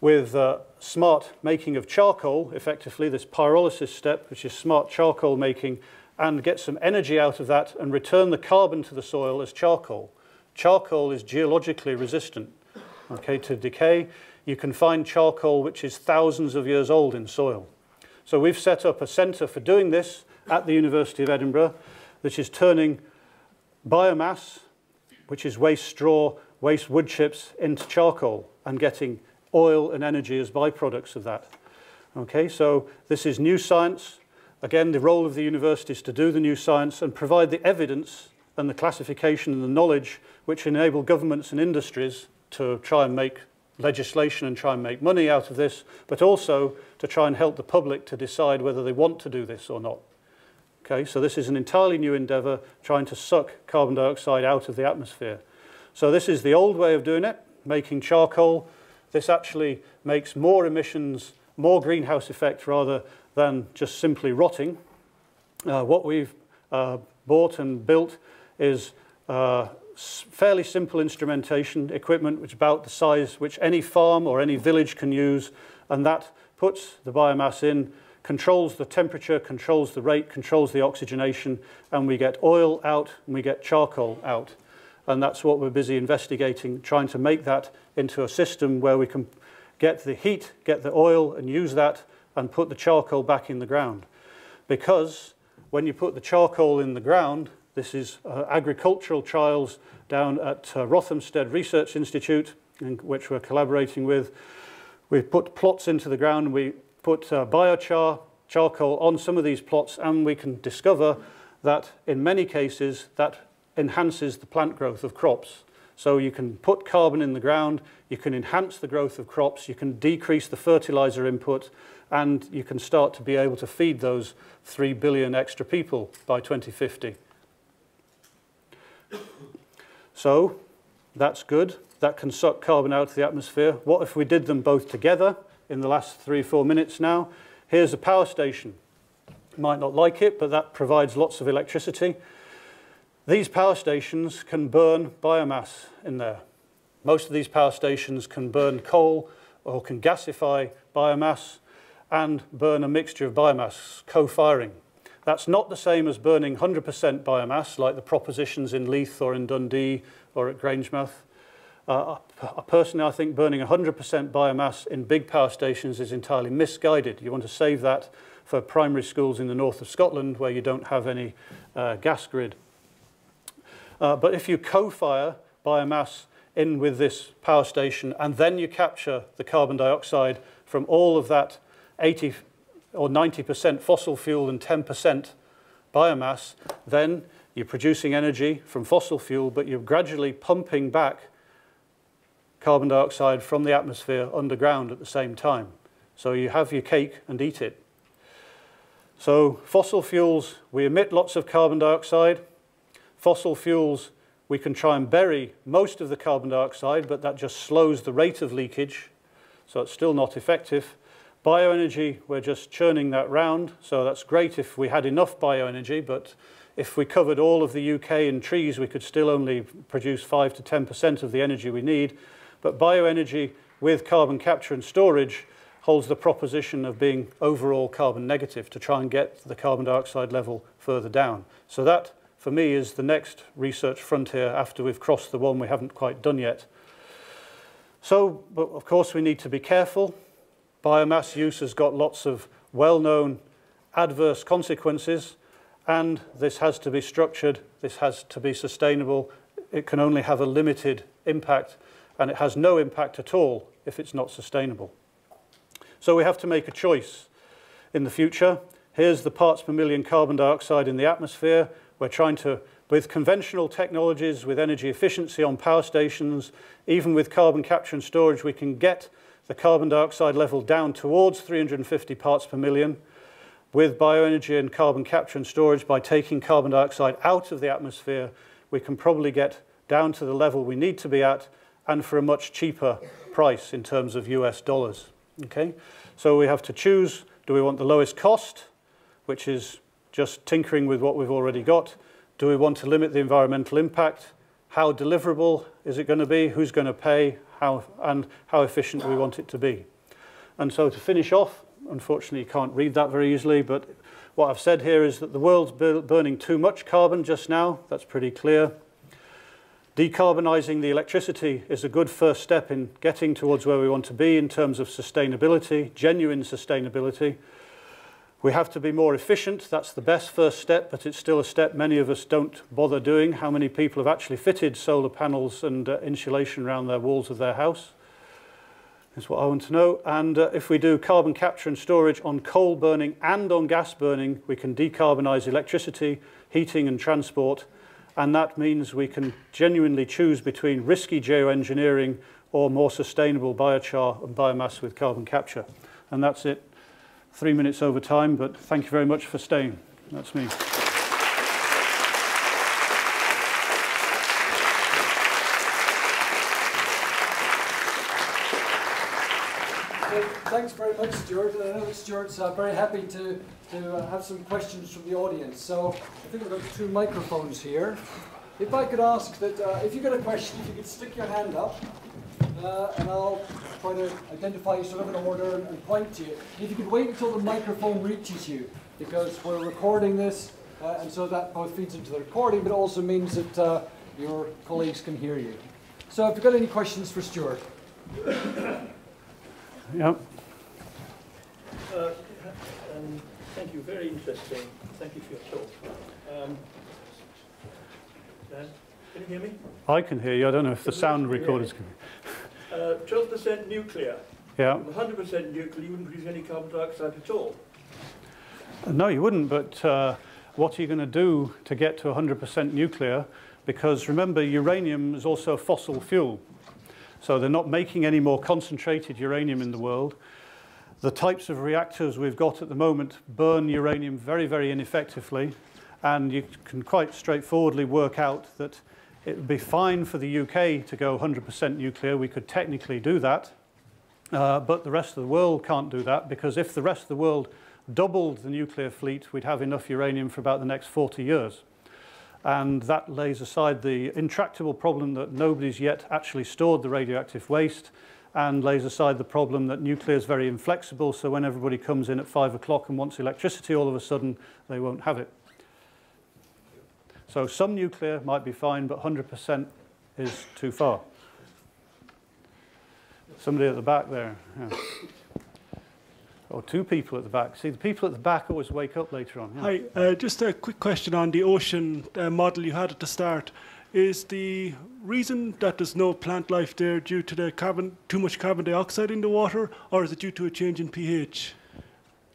with uh, smart making of charcoal, effectively this pyrolysis step, which is smart charcoal making, and get some energy out of that and return the carbon to the soil as charcoal. Charcoal is geologically resistant okay, to decay. You can find charcoal which is thousands of years old in soil. So we've set up a centre for doing this at the University of Edinburgh, which is turning biomass, which is waste straw, waste wood chips, into charcoal and getting oil and energy as byproducts of that. Okay, so this is new science. Again, the role of the university is to do the new science and provide the evidence and the classification and the knowledge which enable governments and industries to try and make legislation and try and make money out of this, but also to try and help the public to decide whether they want to do this or not. Okay, so this is an entirely new endeavour trying to suck carbon dioxide out of the atmosphere. So this is the old way of doing it, making charcoal. This actually makes more emissions, more greenhouse effect rather than just simply rotting. Uh, what we've uh, bought and built is uh, fairly simple instrumentation equipment which is about the size which any farm or any village can use and that puts the biomass in controls the temperature, controls the rate, controls the oxygenation, and we get oil out and we get charcoal out. And that's what we're busy investigating, trying to make that into a system where we can get the heat, get the oil, and use that and put the charcoal back in the ground. Because when you put the charcoal in the ground, this is uh, agricultural trials down at uh, Rothamsted Research Institute, in, which we're collaborating with. We put plots into the ground, we put uh, biochar, charcoal on some of these plots and we can discover that in many cases that enhances the plant growth of crops. So you can put carbon in the ground, you can enhance the growth of crops, you can decrease the fertilizer input, and you can start to be able to feed those 3 billion extra people by 2050. So that's good. That can suck carbon out of the atmosphere. What if we did them both together in the last three, four minutes now? Here's a power station. You might not like it, but that provides lots of electricity. These power stations can burn biomass in there. Most of these power stations can burn coal or can gasify biomass and burn a mixture of biomass, co-firing. That's not the same as burning 100% biomass like the propositions in Leith or in Dundee or at Grangemouth. Uh, personally, I think burning 100% biomass in big power stations is entirely misguided. You want to save that for primary schools in the north of Scotland where you don't have any uh, gas grid. Uh, but if you co-fire biomass in with this power station and then you capture the carbon dioxide from all of that 80 or 90% fossil fuel and 10% biomass, then you're producing energy from fossil fuel, but you're gradually pumping back carbon dioxide from the atmosphere underground at the same time. So you have your cake and eat it. So fossil fuels, we emit lots of carbon dioxide. Fossil fuels, we can try and bury most of the carbon dioxide, but that just slows the rate of leakage. So it's still not effective. Bioenergy, we're just churning that round. So that's great if we had enough bioenergy, but if we covered all of the UK in trees, we could still only produce 5 to 10% of the energy we need. But bioenergy with carbon capture and storage holds the proposition of being overall carbon negative to try and get the carbon dioxide level further down. So that, for me, is the next research frontier after we've crossed the one we haven't quite done yet. So, but of course, we need to be careful. Biomass use has got lots of well-known adverse consequences, and this has to be structured, this has to be sustainable. It can only have a limited impact, and it has no impact at all if it's not sustainable. So we have to make a choice in the future. Here's the parts per million carbon dioxide in the atmosphere. We're trying to, with conventional technologies, with energy efficiency on power stations, even with carbon capture and storage, we can get the carbon dioxide level down towards 350 parts per million. With bioenergy and carbon capture and storage, by taking carbon dioxide out of the atmosphere, we can probably get down to the level we need to be at and for a much cheaper price in terms of US dollars. Okay, so we have to choose, do we want the lowest cost, which is just tinkering with what we've already got? Do we want to limit the environmental impact? How deliverable is it going to be? Who's going to pay? how, and how efficient we want it to be. And so to finish off, unfortunately you can't read that very easily, but what I've said here is that the world's burning too much carbon just now, that's pretty clear. Decarbonising the electricity is a good first step in getting towards where we want to be in terms of sustainability, genuine sustainability, We have to be more efficient. That's the best first step, but it's still a step many of us don't bother doing. How many people have actually fitted solar panels and uh, insulation around their walls of their house? Is what I want to know. And uh, if we do carbon capture and storage on coal burning and on gas burning, we can decarbonize electricity, heating and transport. And that means we can genuinely choose between risky geoengineering or more sustainable biochar and biomass with carbon capture. And that's it. Three minutes over time, but thank you very much for staying. That's me. thanks very much, Stuart. I know that Stuart's uh, very happy to, to uh, have some questions from the audience. So I think we've got two microphones here. If I could ask that uh, if you've got a question, if you could stick your hand up, uh, and I'll try to identify you sort of in order and, and point to you. If you could wait until the microphone reaches you, because we're recording this, uh, and so that both feeds into the recording, but also means that uh, your colleagues can hear you. So if you've got any questions for Stuart. [coughs] Yep. Uh, um, thank you. Very interesting. Thank you for your talk. Um, Dan, can you hear me? I can hear you. I don't know if the sound recorders can. [laughs] Uh, 12% nuclear. Yeah. 100% nuclear, you wouldn't produce any carbon dioxide at all. No, you wouldn't, but uh, what are you going to do to get to 100% nuclear? Because remember, uranium is also fossil fuel. So they're not making any more concentrated uranium in the world. The types of reactors we've got at the moment burn uranium very, very ineffectively. And you can quite straightforwardly work out that it would be fine for the UK to go 100% nuclear. We could technically do that. Uh, but the rest of the world can't do that because if the rest of the world doubled the nuclear fleet, we'd have enough uranium for about the next 40 years. And that lays aside the intractable problem that nobody's yet actually stored the radioactive waste and lays aside the problem that nuclear is very inflexible, so when everybody comes in at 5 o'clock and wants electricity, all of a sudden they won't have it. So some nuclear might be fine, but 100% is too far. Somebody at the back there. Yeah. Or two people at the back. See, the people at the back always wake up later on. Yeah. Hi, uh, just a quick question on the ocean uh, model you had at the start. Is the reason that there's no plant life there due to the carbon, too much carbon dioxide in the water, or is it due to a change in pH?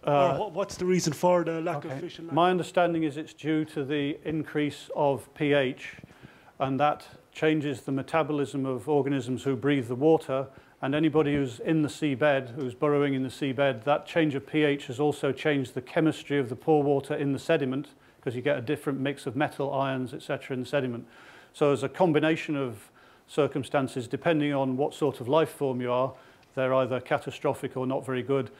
Uh, or what's the reason for the lack okay. of fish and My understanding is it's due to the increase of pH, and that changes the metabolism of organisms who breathe the water, and anybody who's in the seabed, who's burrowing in the seabed, that change of pH has also changed the chemistry of the pore water in the sediment because you get a different mix of metal, ions, etc. in the sediment. So as a combination of circumstances, depending on what sort of life form you are, they're either catastrophic or not very good.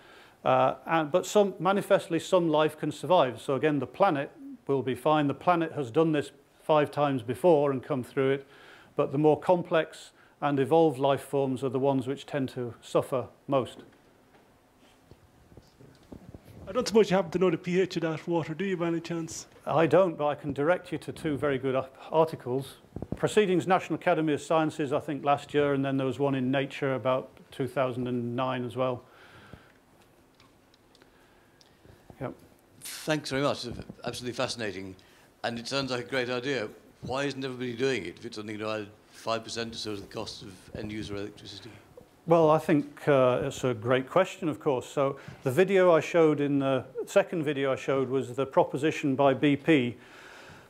Uh, and, but some, manifestly, some life can survive. So again, the planet will be fine. The planet has done this five times before and come through it. But the more complex and evolved life forms are the ones which tend to suffer most. I don't suppose you happen to know the pH of that water, do you, by any chance? I don't, but I can direct you to two very good articles. Proceedings National Academy of Sciences, I think, last year, and then there was one in Nature about 2009 as well. Thanks very much. Absolutely fascinating. And it sounds like a great idea. Why isn't everybody doing it if it's going to 5% or so of the cost of end user electricity? Well, I think uh, it's a great question, of course. So the video I showed in the second video I showed was the proposition by BP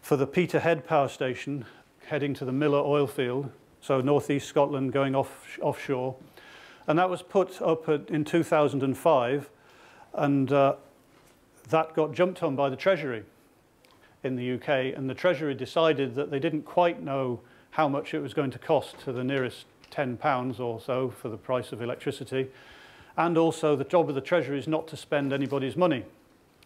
for the Peterhead power station heading to the Miller oil field, so northeast Scotland going off, offshore. And that was put up at, in 2005, and uh, that got jumped on by the Treasury in the UK, and the Treasury decided that they didn't quite know how much it was going to cost to the nearest 10 pounds or so for the price of electricity. And also the job of the Treasury is not to spend anybody's money.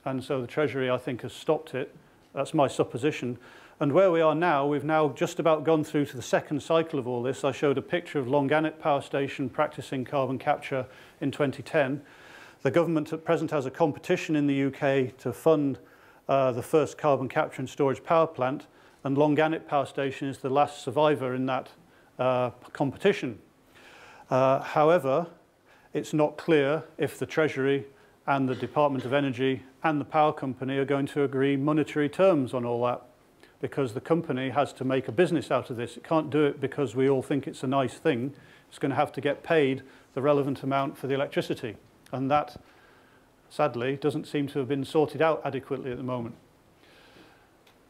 And so the Treasury, I think, has stopped it. That's my supposition. And where we are now, we've now just about gone through to the second cycle of all this. I showed a picture of Longannet Power Station practicing carbon capture in 2010. The government at present has a competition in the UK to fund uh, the first carbon capture and storage power plant and Longannet Power Station is the last survivor in that uh, competition. Uh, however, it's not clear if the Treasury and the Department of Energy and the power company are going to agree monetary terms on all that because the company has to make a business out of this. It can't do it because we all think it's a nice thing. It's going to have to get paid the relevant amount for the electricity. And that, sadly, doesn't seem to have been sorted out adequately at the moment.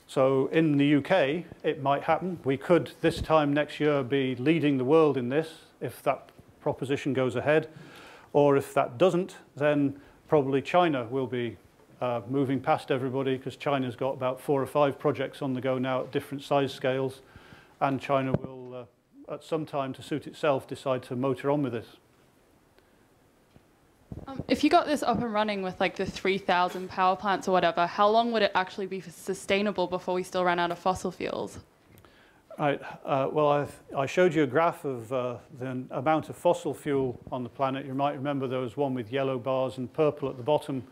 So in the UK, it might happen. We could this time next year be leading the world in this if that proposition goes ahead. Or if that doesn't, then probably China will be uh, moving past everybody because China's got about four or five projects on the go now at different size scales. And China will, uh, at some time to suit itself, decide to motor on with this. Um, if you got this up and running with like the 3,000 power plants or whatever, how long would it actually be sustainable before we still ran out of fossil fuels? Right. Uh, well, I've, i showed you a graph of uh, the amount of fossil fuel on the planet. You might remember there was one with yellow bars and purple at the bottom.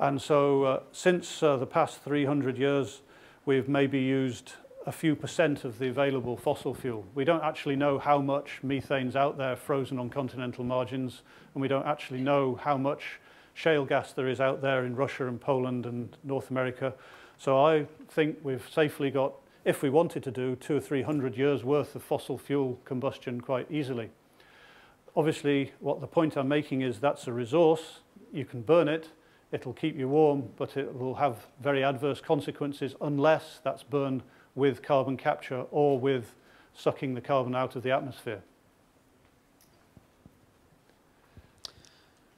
And so uh, since uh, the past 300 years, we've maybe used a few percent of the available fossil fuel. We don't actually know how much methane's out there frozen on continental margins, and we don't actually know how much shale gas there is out there in Russia and Poland and North America. So I think we've safely got, if we wanted to do, two or three hundred years worth of fossil fuel combustion quite easily. Obviously, what the point I'm making is that's a resource. You can burn it, it'll keep you warm, but it will have very adverse consequences unless that's burned with carbon capture or with sucking the carbon out of the atmosphere.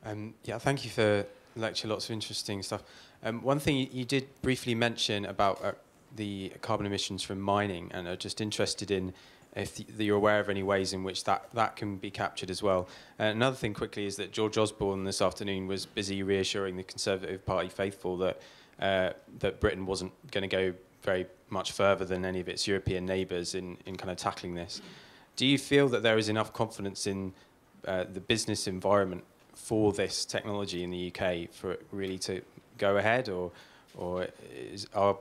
Um, yeah, thank you for the lecture. Lots of interesting stuff. Um, one thing you, did briefly mention about uh, the carbon emissions from mining, and are just interested in if you're aware of any ways in which that, that can be captured as well. Uh, another thing quickly is that George Osborne this afternoon was busy reassuring the Conservative Party faithful that, uh, that Britain wasn't going to go very much further than any of its European neighbours in, in kind of tackling this. Do you feel that there is enough confidence in uh, the business environment for this technology in the UK for it really to go ahead, or, or is, are,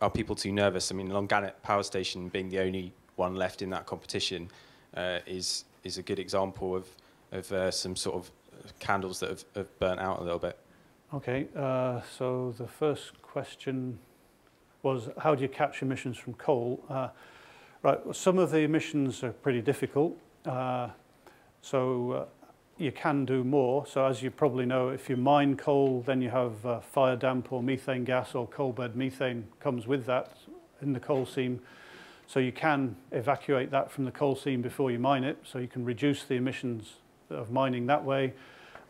are people too nervous? I mean, Longannet Power Station being the only one left in that competition uh, is, is a good example of, of uh, some sort of candles that have, have burnt out a little bit. Okay, uh, so the first question was how do you catch emissions from coal? Uh, right, well, some of the emissions are pretty difficult. Uh, so uh, you can do more. So as you probably know, if you mine coal, then you have uh, fire damp or methane gas or coal bed methane comes with that in the coal seam. So you can evacuate that from the coal seam before you mine it. So you can reduce the emissions of mining that way.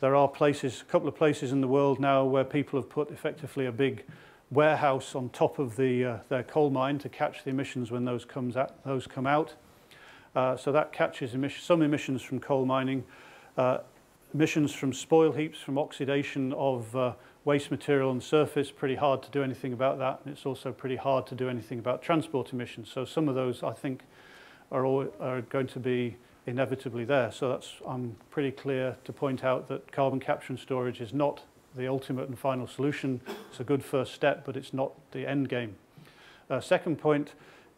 There are places, a couple of places in the world now where people have put effectively a big warehouse on top of the, uh, their coal mine to catch the emissions when those, comes at, those come out. Uh, so that catches emission, some emissions from coal mining. Uh, emissions from spoil heaps, from oxidation of uh, waste material on surface, pretty hard to do anything about that. And it's also pretty hard to do anything about transport emissions. So some of those, I think, are, all, are going to be inevitably there. So that's, I'm pretty clear to point out that carbon capture and storage is not the ultimate and final solution. It's a good first step, but it's not the end game. Uh, second point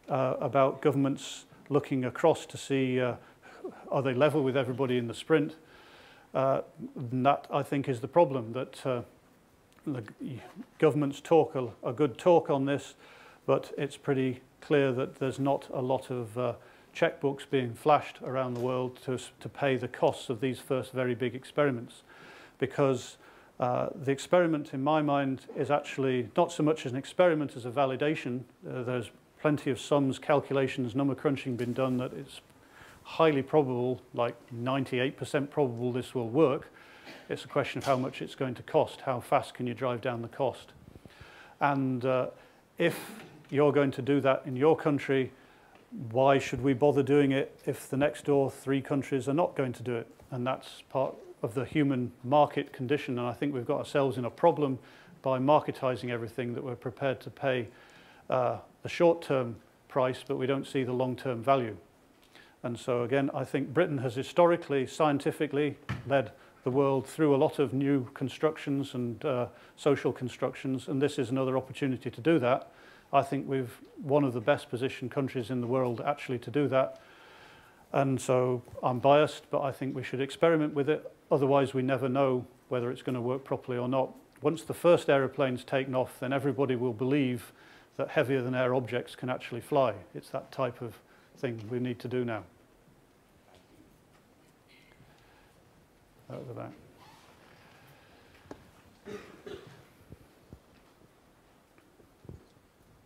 uh, about governments looking across to see uh, are they level with everybody in the sprint. Uh, that, I think, is the problem, that uh, the governments talk a, a, good talk on this, but it's pretty clear that there's not a lot of uh, checkbooks being flashed around the world to, to pay the costs of these first very big experiments. Because uh, the experiment, in my mind, is actually not so much as an experiment as a validation. Uh, there's plenty of sums, calculations, number crunching been done that it's highly probable, like 98% probable this will work. It's a question of how much it's going to cost. How fast can you drive down the cost? And uh, if you're going to do that in your country, why should we bother doing it if the next door three countries are not going to do it? And that's part of the human market condition. And I think we've got ourselves in a problem by marketizing everything that we're prepared to pay uh, short-term price, but we don't see the long-term value. And so again, I think Britain has historically, scientifically led the world through a lot of new constructions and uh, social constructions, and this is another opportunity to do that. I think we've one of the best positioned countries in the world actually to do that. And so I'm biased, but I think we should experiment with it. Otherwise, we never know whether it's going to work properly or not. Once the first aeroplane's taken off, then everybody will believe that heavier than air objects can actually fly. It's that type of thing we need to do now. Out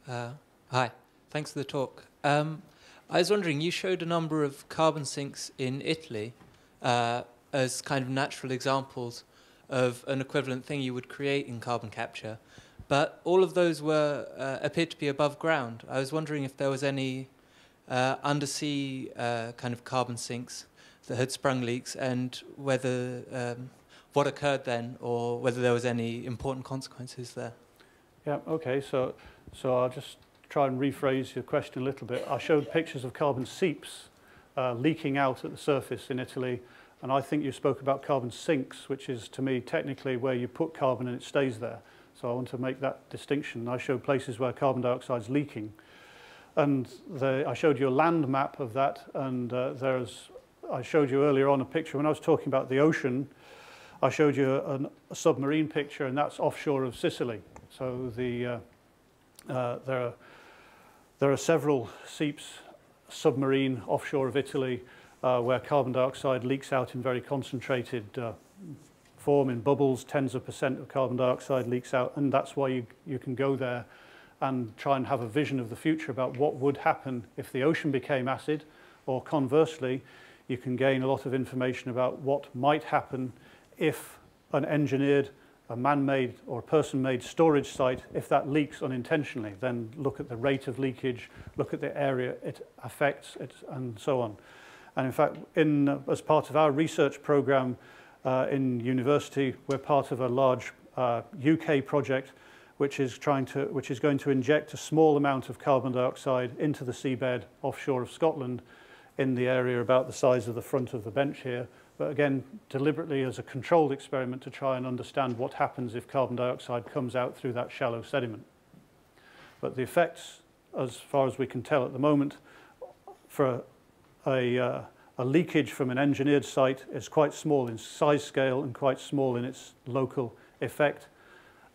the. Uh, hi, thanks for the talk. Um, I was wondering, you showed a number of carbon sinks in Italy uh, as kind of natural examples of an equivalent thing you would create in carbon capture, but all of those were uh, appeared to be above ground. I was wondering if there was any uh, undersea uh, kind of carbon sinks that had sprung leaks and whether um, what occurred then or whether there was any important consequences there. Yeah, okay, so, so I'll just try and rephrase your question a little bit. I showed pictures of carbon seeps uh, leaking out at the surface in Italy, and I think you spoke about carbon sinks, which is to me technically where you put carbon and it stays there. So I want to make that distinction. I showed places where carbon dioxide is leaking. And the, I showed you a land map of that, and uh, there's I showed you earlier on a picture when I was talking about the ocean. I showed you a, a submarine picture, and that's offshore of Sicily. So the, uh, uh, there, are, there are several seeps submarine offshore of Italy uh, where carbon dioxide leaks out in very concentrated uh, form in bubbles. Tens of percent of carbon dioxide leaks out, and that's why you, you can go there and try and have a vision of the future about what would happen if the ocean became acid, or conversely, you can gain a lot of information about what might happen if an engineered, a man-made or person-made storage site, if that leaks unintentionally, then look at the rate of leakage, look at the area it affects, it, and so on. And in fact, in, uh, as part of our research program uh, in university, we're part of a large uh, UK project which is trying to which is going to inject a small amount of carbon dioxide into the seabed offshore of Scotland in the area about the size of the front of the bench here but again deliberately as a controlled experiment to try and understand what happens if carbon dioxide comes out through that shallow sediment. But the effects as far as we can tell at the moment for a, uh, a leakage from an engineered site is quite small in size scale and quite small in its local effect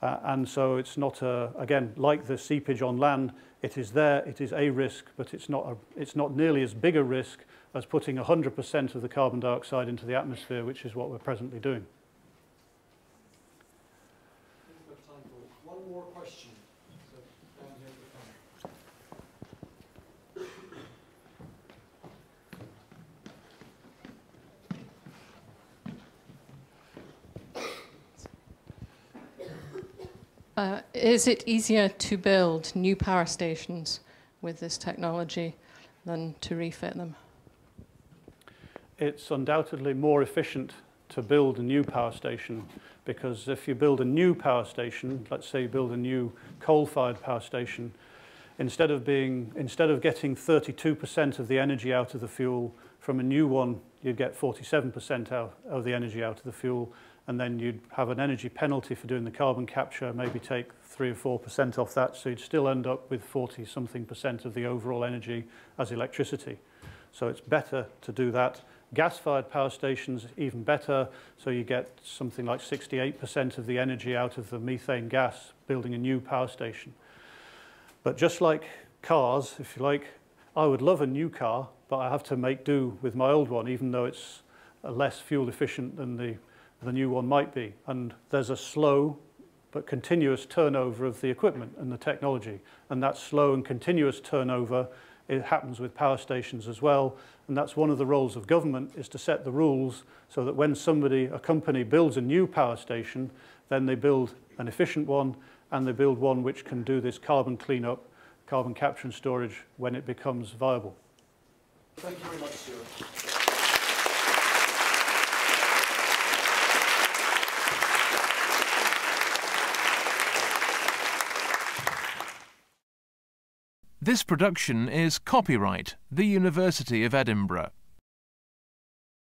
Uh, and so it's not a, again, like the seepage on land, it is there, it is a risk, but it's not, a, it's not nearly as big a risk as putting 100% of the carbon dioxide into the atmosphere, which is what we're presently doing. Uh, is it easier to build new power stations with this technology than to refit them? It's undoubtedly more efficient to build a new power station because if you build a new power station, let's say you build a new coal-fired power station, instead of being instead of getting 32% of the energy out of the fuel from a new one, you get 47% out of the energy out of the fuel and then you'd have an energy penalty for doing the carbon capture, maybe take 3 or 4% off that, so you'd still end up with 40 something percent of the overall energy as electricity. So it's better to do that. Gas-fired power stations, even better, so you get something like 68% of the energy out of the methane gas building a new power station. But just like cars, if you like, I would love a new car, but I have to make do with my old one, even though it's less fuel efficient than the the new one might be. And there's a slow but continuous turnover of the equipment and the technology. And that slow and continuous turnover, it happens with power stations as well. And that's one of the roles of government is to set the rules so that when somebody, a company builds a new power station, then they build an efficient one and they build one which can do this carbon cleanup, carbon capture and storage when it becomes viable. Thank you very much, Stuart. This production is copyright The University of Edinburgh.